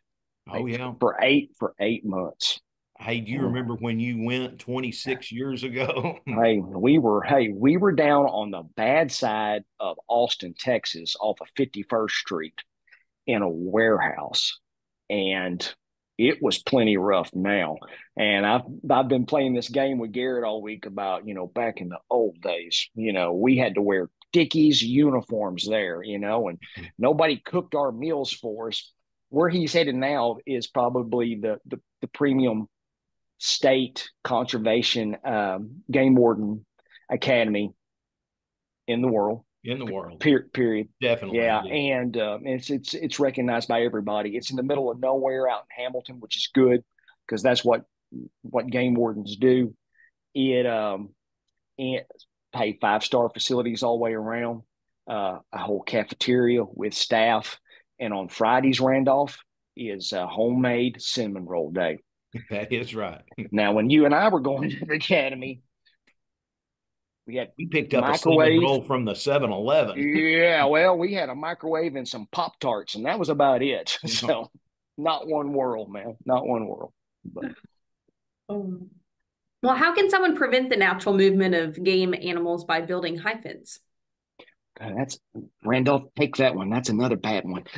Oh yeah, for eight for eight months. Hey, do you remember when you went 26 years ago? [LAUGHS] hey, we were hey, we were down on the bad side of Austin, Texas, off of 51st Street in a warehouse and it was plenty rough now. And I've I've been playing this game with Garrett all week about, you know, back in the old days, you know, we had to wear Dickies uniforms there, you know, and nobody cooked our meals for us. Where he's headed now is probably the the, the premium state conservation um, game warden academy in the world in the world. Per- period. Definitely. Yeah, and um, it's it's it's recognized by everybody. It's in the middle of nowhere out in Hamilton, which is good because that's what what game wardens do. It um it pay five star facilities all the way around, uh, a whole cafeteria with staff, and on Fridays, Randolph is a homemade cinnamon roll day. [LAUGHS] That is right. Now, when you and I were going to the academy, we had we picked up microwave. a roll from the 7-Eleven. yeah, well, we had a microwave and some Pop Tarts, and that was about it. [LAUGHS] So, not one world, man, not one world. But. Um, well, how can someone prevent the natural movement of game animals by building high fence? God, that's Randolph. Take that one. That's another bad one. [LAUGHS]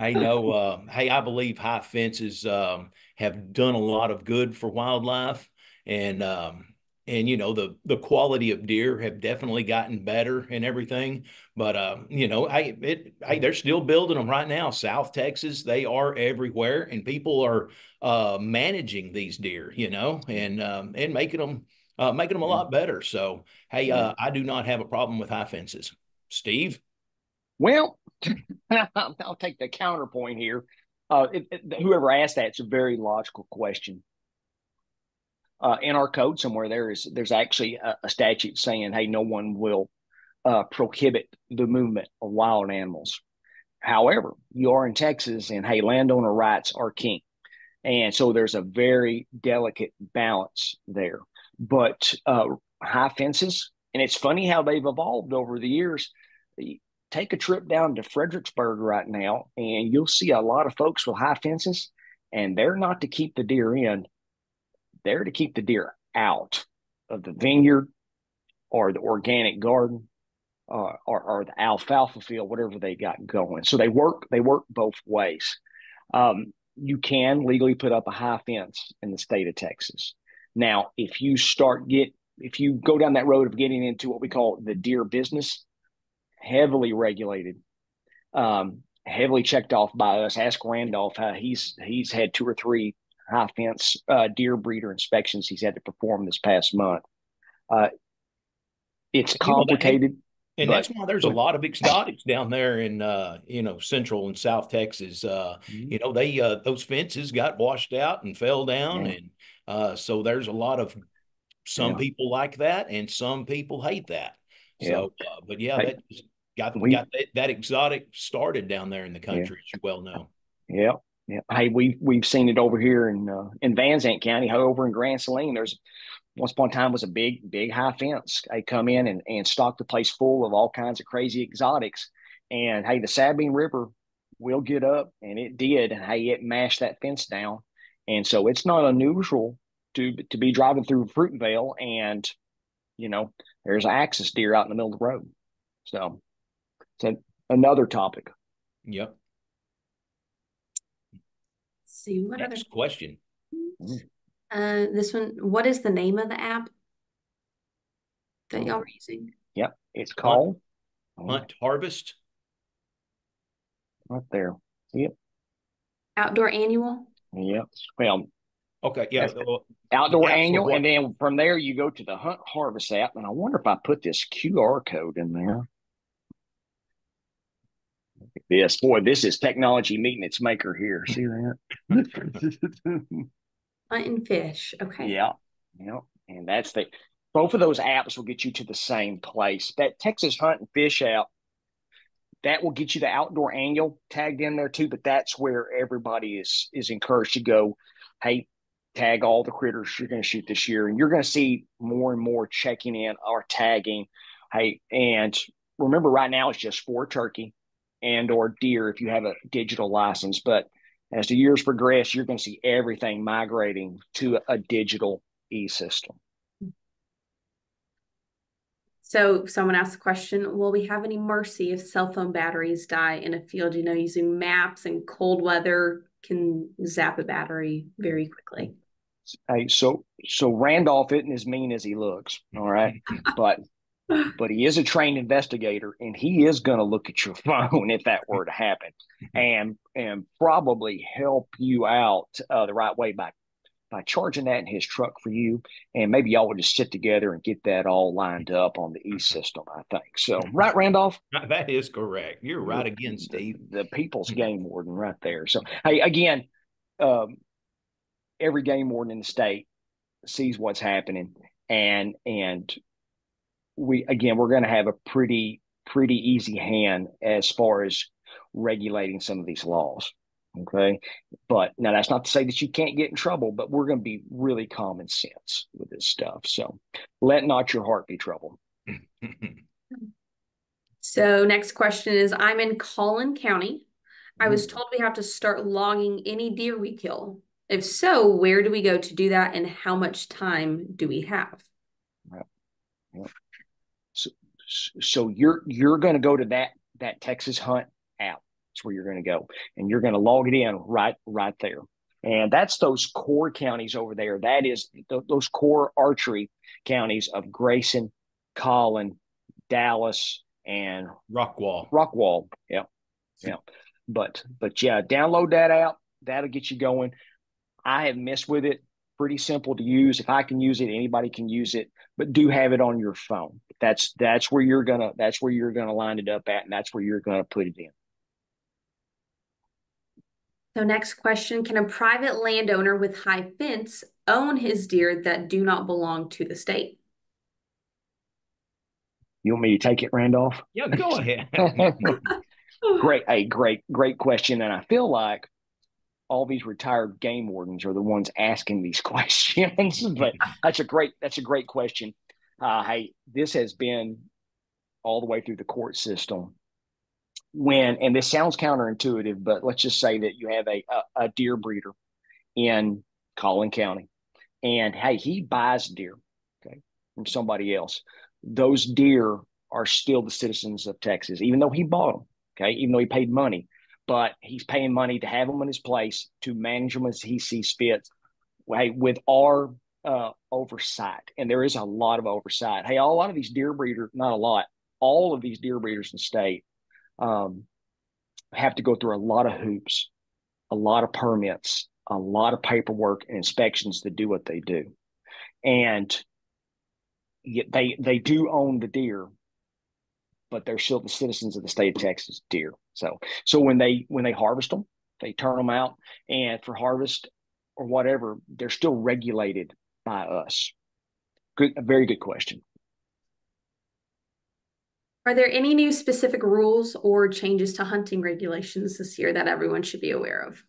I know. Uh, hey, I believe high fences um, have done a lot of good for wildlife, and um, and you know the the quality of deer have definitely gotten better and everything. But uh, you know, I it I, they're still building them right now. South Texas, they are everywhere, and people are uh, managing these deer. You know, and um, and making them uh, making them a lot better. So, hey, uh, I do not have a problem with high fences. Steve? Well, [LAUGHS] I'll take the counterpoint here. Uh, it, it, whoever asked that, it's a very logical question. Uh, in our code somewhere, there is there's actually a, a statute saying, "Hey, no one will uh, prohibit the movement of wild animals." However, you are in Texas, and hey, landowner rights are king, and so there's a very delicate balance there but uh, high fences. And it's funny how they've evolved over the years. Take a trip down to Fredericksburg right now, and you'll see a lot of folks with high fences, and they're not to keep the deer in, they're to keep the deer out of the vineyard or the organic garden uh, or, or the alfalfa field, whatever they got going. So they work they work both ways. Um, you can legally put up a high fence in the state of Texas. Now, if you start get if you go down that road of getting into what we call the deer business, heavily regulated, um, heavily checked off by us. Ask Randolph how he's he's had two or three high fence uh, deer breeder inspections he's had to perform this past month. Uh, it's complicated. And but, that's why there's a lot of exotics down there in uh, you know central and south Texas. Uh, mm-hmm. You know they uh, those fences got washed out and fell down, yeah. and uh, so there's a lot of some yeah. people like that, and some people hate that. So. Uh, but yeah, that got we, got that, that, exotic started down there in the country, as you well know. Yeah, yeah. Hey, we've we've seen it over here in uh, in County, over in Grand Saline. There's once upon a time was a big, big high fence. They come in and, and stock the place full of all kinds of crazy exotics. And hey, the Sabine River will get up, and it did. And hey, it mashed that fence down. And so it's not unusual to to be driving through Fruitvale and you know there's axis deer out in the middle of the road. So it's a, another topic. Yep. Let's see what Next other question. Mm-hmm. Uh, this one, what is the name of the app that y'all are using? Yep, it's called Hunt, Hunt Harvest. Right there. Yep. Outdoor Annual. Yep. Well. Okay. Yeah. Outdoor Annual, and then from there you go to the Hunt Harvest app, and I wonder if I put this QR code in there. This boy, this is technology meeting its maker here. See that? [LAUGHS] Hunt and fish. Okay. Yeah. Yeah. And that's the both of those apps will get you to the same place. That Texas Hunt and Fish app, that will get you the outdoor annual tagged in there too. But that's where everybody is is encouraged to go. Hey, tag all the critters you're going to shoot this year, and you're going to see more and more checking in or tagging. Hey, and remember, right now it's just for turkey and or deer if you have a digital license, but as the years progress, you're going to see everything migrating to a digital e system. So, someone asked the question Will we have any mercy if cell phone batteries die in a field? You know, using maps and cold weather can zap a battery very quickly. Hey, so so Randolph isn't as mean as he looks, all right, [LAUGHS] but but he is a trained investigator and he is going to look at your [LAUGHS] phone if that were to happen and and probably help you out uh, the right way by by charging that in his truck for you. And maybe y'all would just sit together and get that all lined up on the e system i think. So right randolph? [LAUGHS] That is correct. You're right again steve. the, the people's game warden right there. So hey again um, every game warden in the state sees what's happening and and we again we're going to have a pretty pretty easy hand as far as regulating some of these laws. Okay. But now that's not to say that you can't get in trouble, but we're going to be really common sense with this stuff. So let not your heart be troubled. [LAUGHS] so, next question is I'm in Collin County. I was Mm. told we have to start logging any deer we kill. If so, where do we go to do that and how much time do we have? So, so you're you're going to go to that that Texas Hunt app. That's where you're going to go, and you're going to log it in right right there. And that's those core counties over there. That is th- those core archery counties of Grayson, Collin, Dallas, and Rockwall. Rockwall. Yeah, yeah. But but yeah, download that app. That'll get you going. I have messed with it. Pretty simple to use. If I can use it, anybody can use it. But do have it on your phone. That's that's where you're gonna that's where you're gonna line it up at, and that's where you're gonna put it in. So, next question Can a private landowner with high fence own his deer that do not belong to the state? You want me to take it, Randolph? Yeah, go [LAUGHS] ahead. [LAUGHS] great, a great, great question. And I feel like all these retired game wardens are the ones asking these [LAUGHS] questions. [LAUGHS] but that's a great, that's a great question. Uh, hey, this has been all the way through the court system. When and this sounds counterintuitive, but let's just say that you have a a, a deer breeder in Collin County, and hey, he buys deer, okay, from somebody else. Those deer are still the citizens of Texas, even though he bought them. Okay, even though he paid money, but he's paying money to have them in his place to manage them as he sees fit. Hey, with our uh, oversight, and there is a lot of oversight. Hey, a lot of these deer breeders, not a lot, all of these deer breeders in the state um, have to go through a lot of hoops, a lot of permits, a lot of paperwork and inspections to do what they do, and they they do own the deer, but they're still the citizens of the state of Texas deer. So so when they when they harvest them, they turn them out, and for harvest or whatever, they're still regulated by us. Good, a very good question. Are there any new specific rules or changes to hunting regulations this year that everyone should be aware of?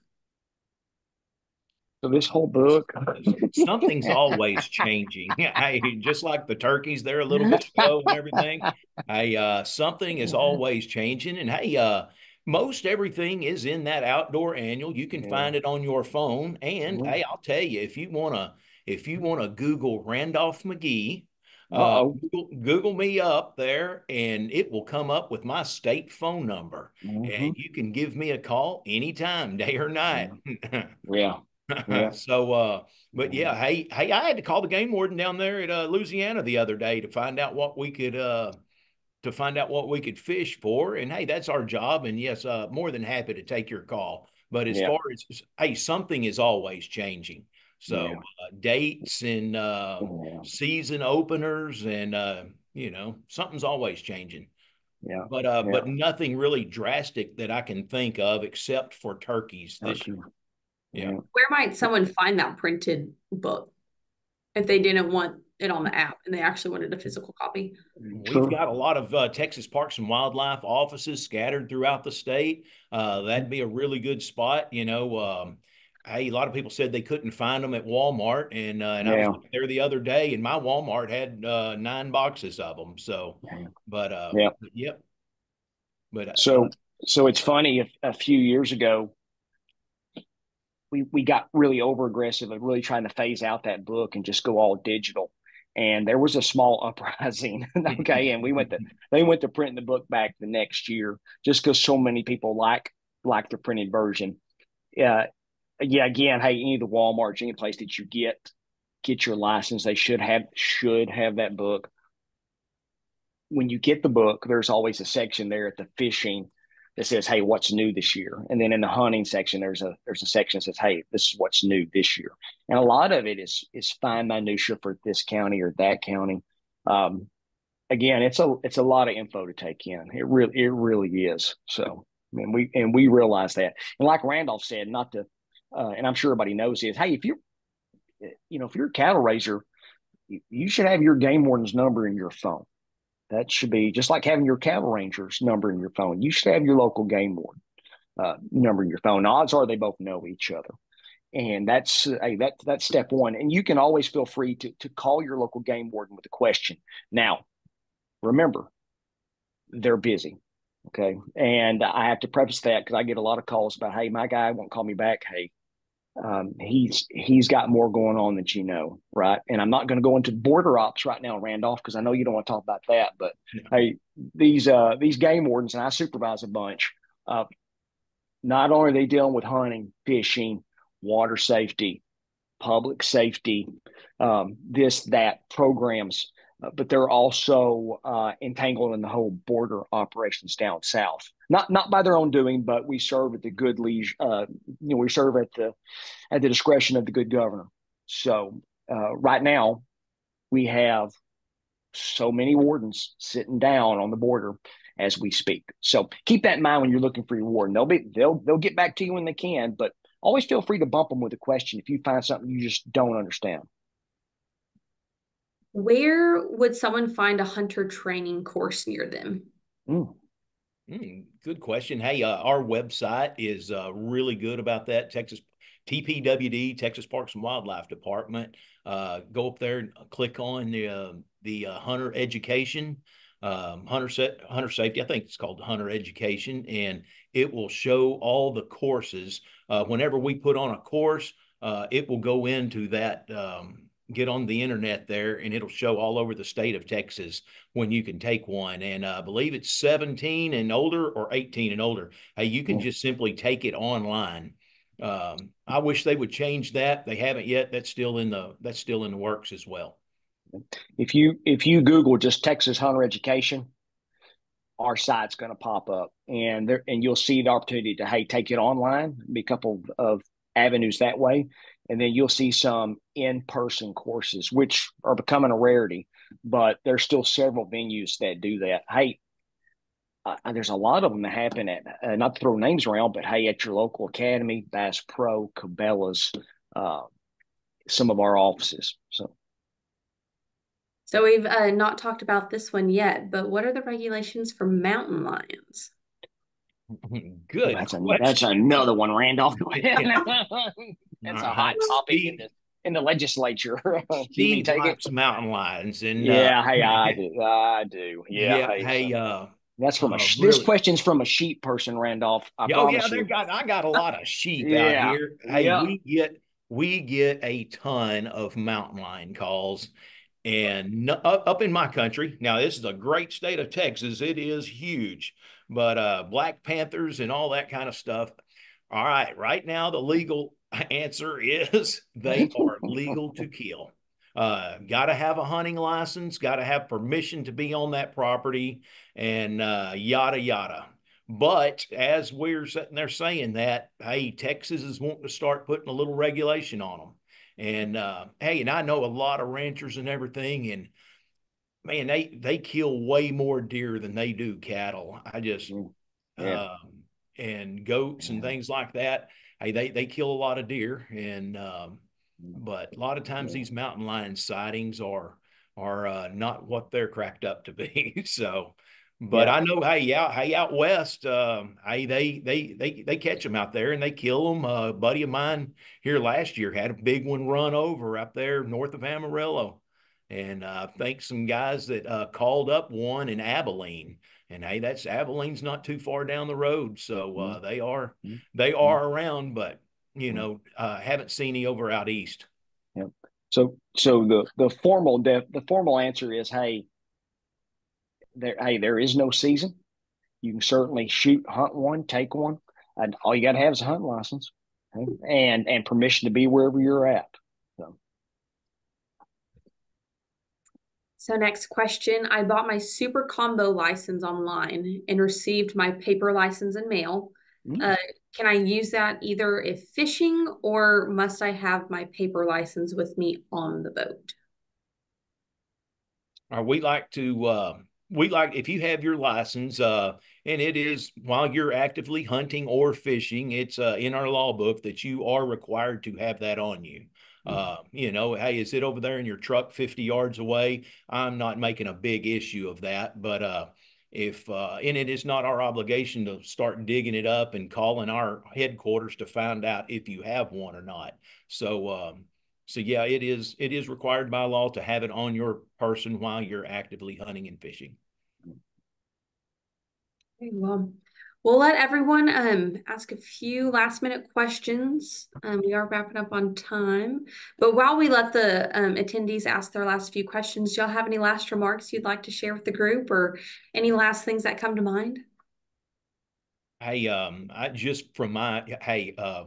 So this whole book, [LAUGHS] Something's always changing. [LAUGHS] I just like the turkeys they're a little bit slow and everything. I uh, something is always changing. And hey, uh, most everything is in that outdoor annual. You can Yeah. find it on your phone. And Mhm. hey, I'll tell you, if you wanna if you wanna Google Randolph McGee, uh, Google, Google me up there, and it will come up with my state phone number. Mhm. And you can give me a call anytime, day or night. yeah, Yeah. [LAUGHS] so uh but yeah hey hey i had to call the game warden down there at uh, louisiana the other day to find out what we could uh to find out what we could fish for. And hey that's our job. And yes uh more than happy to take your call. But as Yeah. far as hey something is always changing. So Yeah. uh, dates and uh yeah, season openers and uh you know something's always changing. Yeah. but uh but nothing really drastic that i can think of except for turkeys this year Yeah. Where might someone find that printed book if they didn't want it on the app and they actually wanted a physical copy? We've got a lot of uh, Texas Parks and Wildlife offices scattered throughout the state. Uh, that'd be a really good spot. You know, um, hey, a lot of people said they couldn't find them at Walmart, and uh, and I was there the other day, and my Walmart had uh, nine boxes of them. So, but uh, Yeah. but yep. But uh, So, so it's funny. A, a few years ago, we we got really over aggressive and really trying to phase out that book and just go all digital. And there was a small [LAUGHS] uprising. okay, and we went to they went to printing the book back the next year just because so many people like like the printed version. Yeah, yeah. Again, hey, any of the WalMarts, any place that you get get your license, they should have should have that book. When you get the book, there's always a section there at the fishing that says, "Hey, what's new this year?" And then in the hunting section, there's a there's a section that says, "Hey, this is what's new this year." And a lot of it is is fine minutia for this county or that county. Um, again, it's a it's a lot of info to take in. It really it really is. So, and we and we realize that. And like Randolph said, not to, uh, and I'm sure everybody knows is, hey, if you're, you know, if you're a cattle raiser, you, you should have your game warden's number in your phone. That should be just like having your cattle ranger's number in your phone. You should have your local game warden. uh, number in your phone. Odds are they both know each other. And that's hey, that that's step one. And you can always feel free to to call your local game warden with a question. Now, remember, they're busy. Okay. And I have to preface that because I get a lot of calls about, hey, my guy won't call me back. Hey, um, he's he's got more going on than you know, right? And I'm not going to go into border ops right now, Randolph, because I know you don't want to talk about that. But yeah. hey, these uh, these game wardens, and I supervise a bunch. Uh, not only are they dealing with hunting, fishing, water safety, public safety, um, this that programs but they're also uh, entangled in the whole border operations down south. Not not by their own doing, but we serve at the good liege. Uh, you know, we serve at the at the discretion of the good governor. So uh, right now, we have so many wardens sitting down on the border as we speak. So keep that in mind when you're looking for your warden. They'll be they'll they'll get back to you when they can, but always feel free to bump them with a question if you find something you just don't understand. Where would someone find a hunter training course near them? Mm. Mm, good question. Hey, uh, our website is uh, really good about that. Texas TPWD, Texas Parks and Wildlife Department. Uh, go up there and click on the uh, the uh, hunter education, um, hunter set, hunter safety. I think it's called hunter education, and it will show all the courses. Uh, whenever we put on a course, it will go into that. Um, get on the internet there and it'll show all over the state of Texas when you can take one. And uh, I believe it's 17 and older or 18 and older. Hey, you can just simply take it online. Um, I wish they would change that. They haven't yet. That's still in the that's still in the works as well. If you if you Google just Texas Hunter Education, our site's going to pop up, and there and you'll see the opportunity to hey take it online. Be a couple of avenues that way and then you'll see some in-person courses which are becoming a rarity but there's still several venues that do that hey uh, there's a lot of them that happen at uh, not to throw names around but hey at your local academy bass pro cabela's uh, some of our offices so so we've uh, not talked about this one yet but what are the regulations for mountain lions [LAUGHS] Good. That's, a, that's another one, Randolph. [LAUGHS] That's a hot topic Steve, in the in the legislature. [LAUGHS] Steve take it? mountain lions, and yeah, uh, hey, I [LAUGHS] do, I do, yeah. yeah hey, hey uh, that's from a. Uh, really? This question's from a sheep person, Randolph. I oh yeah, they got. I got a lot of sheep yeah. out here. Hey, yeah. we get we get a ton of mountain lion calls. And up in my country, now this is a great state of Texas. It is huge, but uh, Black Panthers and all that kind of stuff. All right, right now the legal answer is they are legal to kill. Uh, got to have a hunting license, got to have permission to be on that property, and uh, yada yada. But as we're sitting there saying that, hey, Texas is wanting to start putting a little regulation on them. And uh, hey, and I know a lot of ranchers and everything, and man, they they kill way more deer than they do cattle. I just yeah. um, and goats yeah. and things like that hey, they they kill a lot of deer, and um, but a lot of times these mountain lion sightings are are uh, not what they're cracked up to be. [LAUGHS] so, but yeah. I know, hey, out hey out west, um, hey they they they they catch them out there and they kill them. Uh, a buddy of mine here last year had a big one run over up there north of Amarillo. And uh, I think some guys that uh, called up one in Abilene and hey, that's Abilene's not too far down the road, so uh, mm-hmm. they are mm-hmm. they mm-hmm. are around, but you mm-hmm. know, uh, haven't seen any over out east. Yeah. So so the the formal the, the formal answer is hey, there hey there is no season. You can certainly shoot, hunt one, take one, and all you got to have is a hunting license, okay? and and permission to be wherever you're at. So next question, I bought my super combo license online and received my paper license in mail. Mm. Uh, can I use that either if fishing or must I have my paper license with me on the boat? Uh, we like to, uh, we like, if you have your license, uh, and it is while you're actively hunting or fishing, it's uh, in our law book that you are required to have that on you. Mm. Uh, you know, hey, is it over there in your truck 50 yards away? I'm not making a big issue of that, but uh, if uh, and it is not our obligation to start digging it up and calling our headquarters to find out if you have one or not. So um, so yeah, it is it is required by law to have it on your person while you're actively hunting and fishing. Okay, well, we'll let everyone um, ask a few last minute questions. Um, we are wrapping up on time, but while we let the um, attendees ask their last few questions, do y'all have any last remarks you'd like to share with the group or any last things that come to mind? Hey, um, I just from my hey, uh,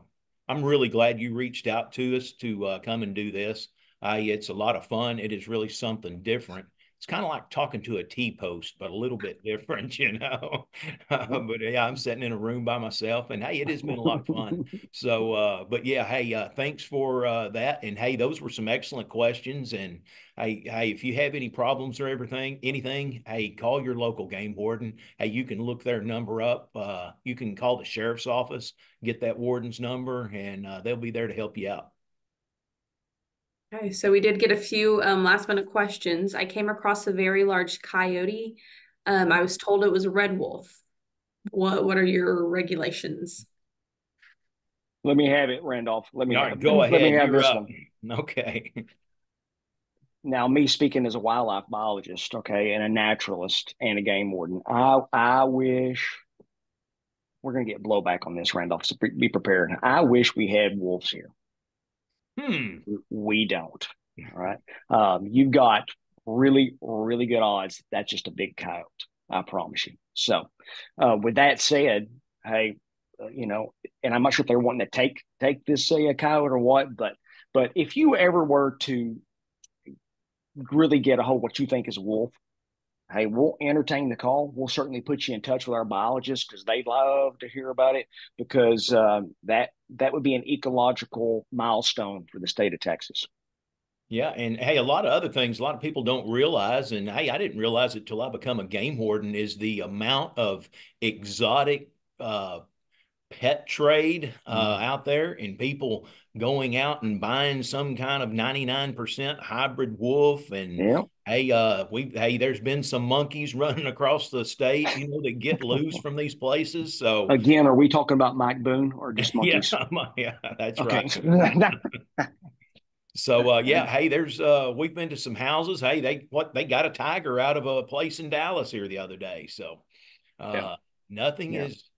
I'm really glad you reached out to us to uh, come and do this. Uh, it's a lot of fun. It is really something different it's kind of like talking to a T post, but a little bit different, [LAUGHS] you know. Uh, but [LAUGHS] yeah, I'm sitting in a room by myself, and hey, it has been a lot of fun. [LAUGHS] So, uh, but yeah, hey, uh, thanks for uh, that, and hey, those were some excellent questions. And hey, hey, if you have any problems or everything, anything, hey, call your local game warden. Hey, you can look their number up. Uh, you can call the sheriff's office, get that warden's number, and uh, they'll be there to help you out. Okay, so we did get a few um, last minute questions. I came across a very large coyote. Um, I was told it was a red wolf. What What are your regulations? Let me have it, Randolph. Let me All have, right, go let ahead. me have You're this up. one. [LAUGHS] Okay. Now, me speaking as a wildlife biologist, okay, and a naturalist and a game warden, I I wish we're gonna get blowback on this, Randolph. So be prepared. I wish we had wolves here. Hmm. We don't. All right. Um, you've got really, really good odds. That's just a big coyote. I promise you. So, uh, with that said, hey, uh, you know, and I'm not sure if they're wanting to take take this say a coyote or what, but but if you ever were to really get a hold of what you think is a wolf, hey, we'll entertain the call. We'll certainly put you in touch with our biologists because they'd love to hear about it because uh, that that would be an ecological milestone for the state of Texas. Yeah, and hey, a lot of other things a lot of people don't realize, and hey, I didn't realize it till I become a game warden, is the amount of exotic uh, pet trade uh, mm-hmm. out there and people going out and buying some kind of 99% hybrid wolf and yeah. Hey uh we hey there's been some monkeys running across the state you know that get loose from these places so again are we talking about mike boone or just [LAUGHS] monkeys [LAUGHS] yeah, yeah that's right so uh yeah [LAUGHS] hey there's uh we've been to some houses hey they what they got a tiger out of a place in dallas here the other day so uh yeah. nothing yeah. is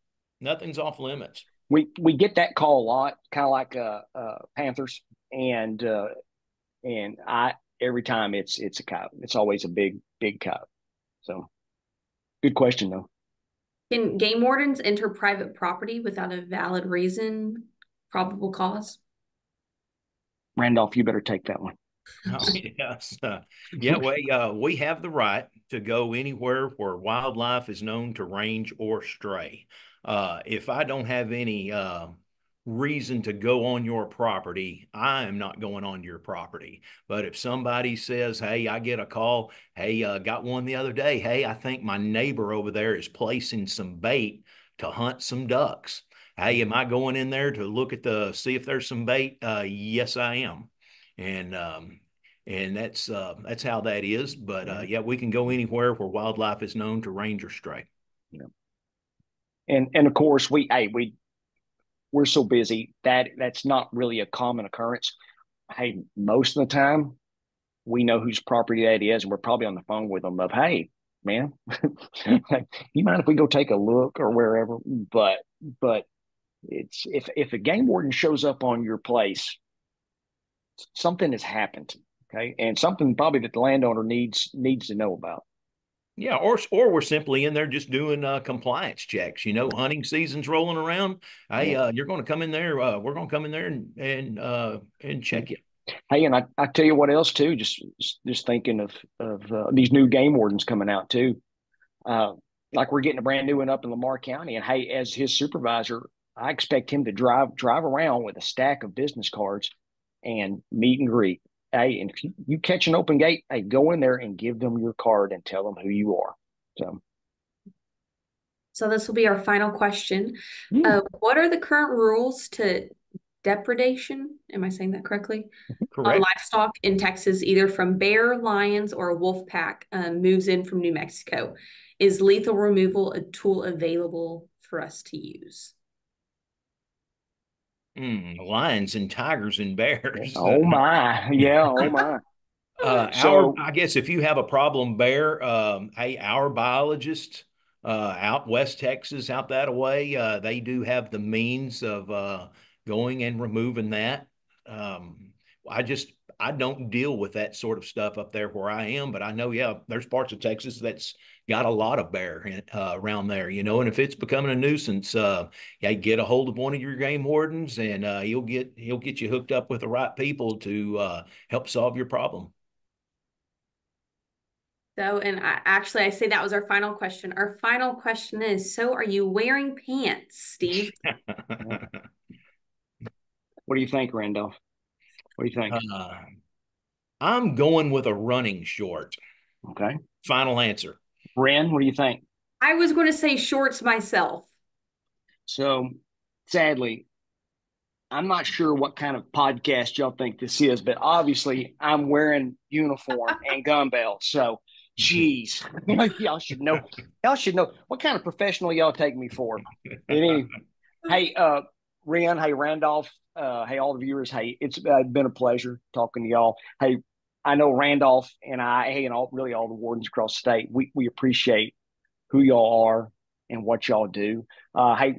nothing's off limits. We we get that call a lot, kind of like uh, uh, Panthers, and uh, and I every time it's it's a cop. It's always a big big cop. So, good question though. Can game wardens enter private property without a valid reason, probable cause? Randolph, you better take that one. [LAUGHS] Oh, yes. Uh, yeah, [LAUGHS] we, uh, we have the right to go anywhere where wildlife is known to range or stray. Uh, if I don't have any uh, reason to go on your property, I am not going on your property. But if somebody says, hey, I get a call, hey, uh, got one the other day, hey, I think my neighbor over there is placing some bait to hunt some ducks. Hey, am I going in there to look at the see if there's some bait? Uh, yes, I am, and um, and that's uh, that's how that is. But uh, yeah, we can go anywhere where wildlife is known to range or stray. Yeah and and of course we hey we we're so busy that that's not really a common occurrence. Hey most of the time we know whose property that is and we're probably on the phone with them of hey man [LAUGHS] you mind if we go take a look or wherever? But but it's if if a game warden shows up on your place something has happened okay? And something probably that the landowner needs needs to know about yeah, or or we're simply in there just doing uh, compliance checks. You know, hunting season's rolling around. Hey, uh, you're going to come in there. Uh, we're going to come in there and and uh, and check you. Hey, and I, I tell you what else too. Just just thinking of of uh, these new game wardens coming out too. Uh, like we're getting a brand new one up in Lamar County, and hey, as his supervisor, I expect him to drive drive around with a stack of business cards and meet and greet hey, and if you, you catch an open gate, hey, go in there and give them your card and tell them who you are. So. So this will be our final question. Mm. Uh, what are the current rules to depredation? Am I saying that correctly? Correct. On livestock in Texas, either from bear, lions, or a wolf pack um, moves in from New Mexico. Is lethal removal a tool available for us to use? Mm, lions and tigers and bears. Oh my, [LAUGHS] yeah, oh my. Uh, So- our, I guess if you have a problem bear, um, hey, our biologists uh, out West Texas, out that way, uh, they do have the means of uh, going and removing that. Um, I just I don't deal with that sort of stuff up there where I am, but I know, yeah, there's parts of Texas that's got a lot of bear in, uh, around there, you know. And if it's becoming a nuisance, uh, yeah, get a hold of one of your game wardens, and uh, he'll get he'll get you hooked up with the right people to uh, help solve your problem. So, and I, actually, I say that was our final question. Our final question is: So, are you wearing pants, Steve? [LAUGHS] What do you think, Randolph? What do you think? Uh, I'm going with a running short. Okay. Final answer. Ren, what do you think? I was going to say shorts myself. So sadly, I'm not sure what kind of podcast y'all think this is, but obviously I'm wearing uniform [LAUGHS] and gun belt. So geez, [LAUGHS] y'all should know. Y'all should know what kind of professional y'all take me for. Any- hey, uh, Ren, hey, Randolph, uh, hey, all the viewers, hey, it's uh, been a pleasure talking to y'all. Hey, I know Randolph and I, hey, and all really all the wardens across the state, we we appreciate who y'all are and what y'all do. Uh, hey,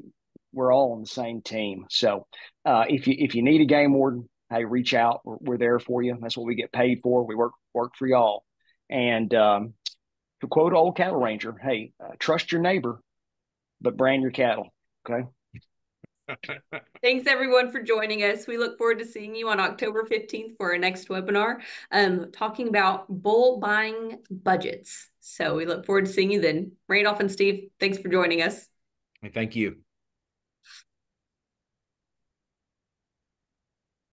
we're all on the same team. So uh, if you if you need a game warden, hey, reach out. We're, we're there for you. That's what we get paid for. We work work for y'all. And um, to quote old cattle ranger, hey, uh, trust your neighbor, but brand your cattle. Okay. [LAUGHS] Thanks everyone for joining us. We look forward to seeing you on October 15th for our next webinar, um, talking about bull buying budgets. So we look forward to seeing you then. Randolph and Steve, thanks for joining us. Thank you.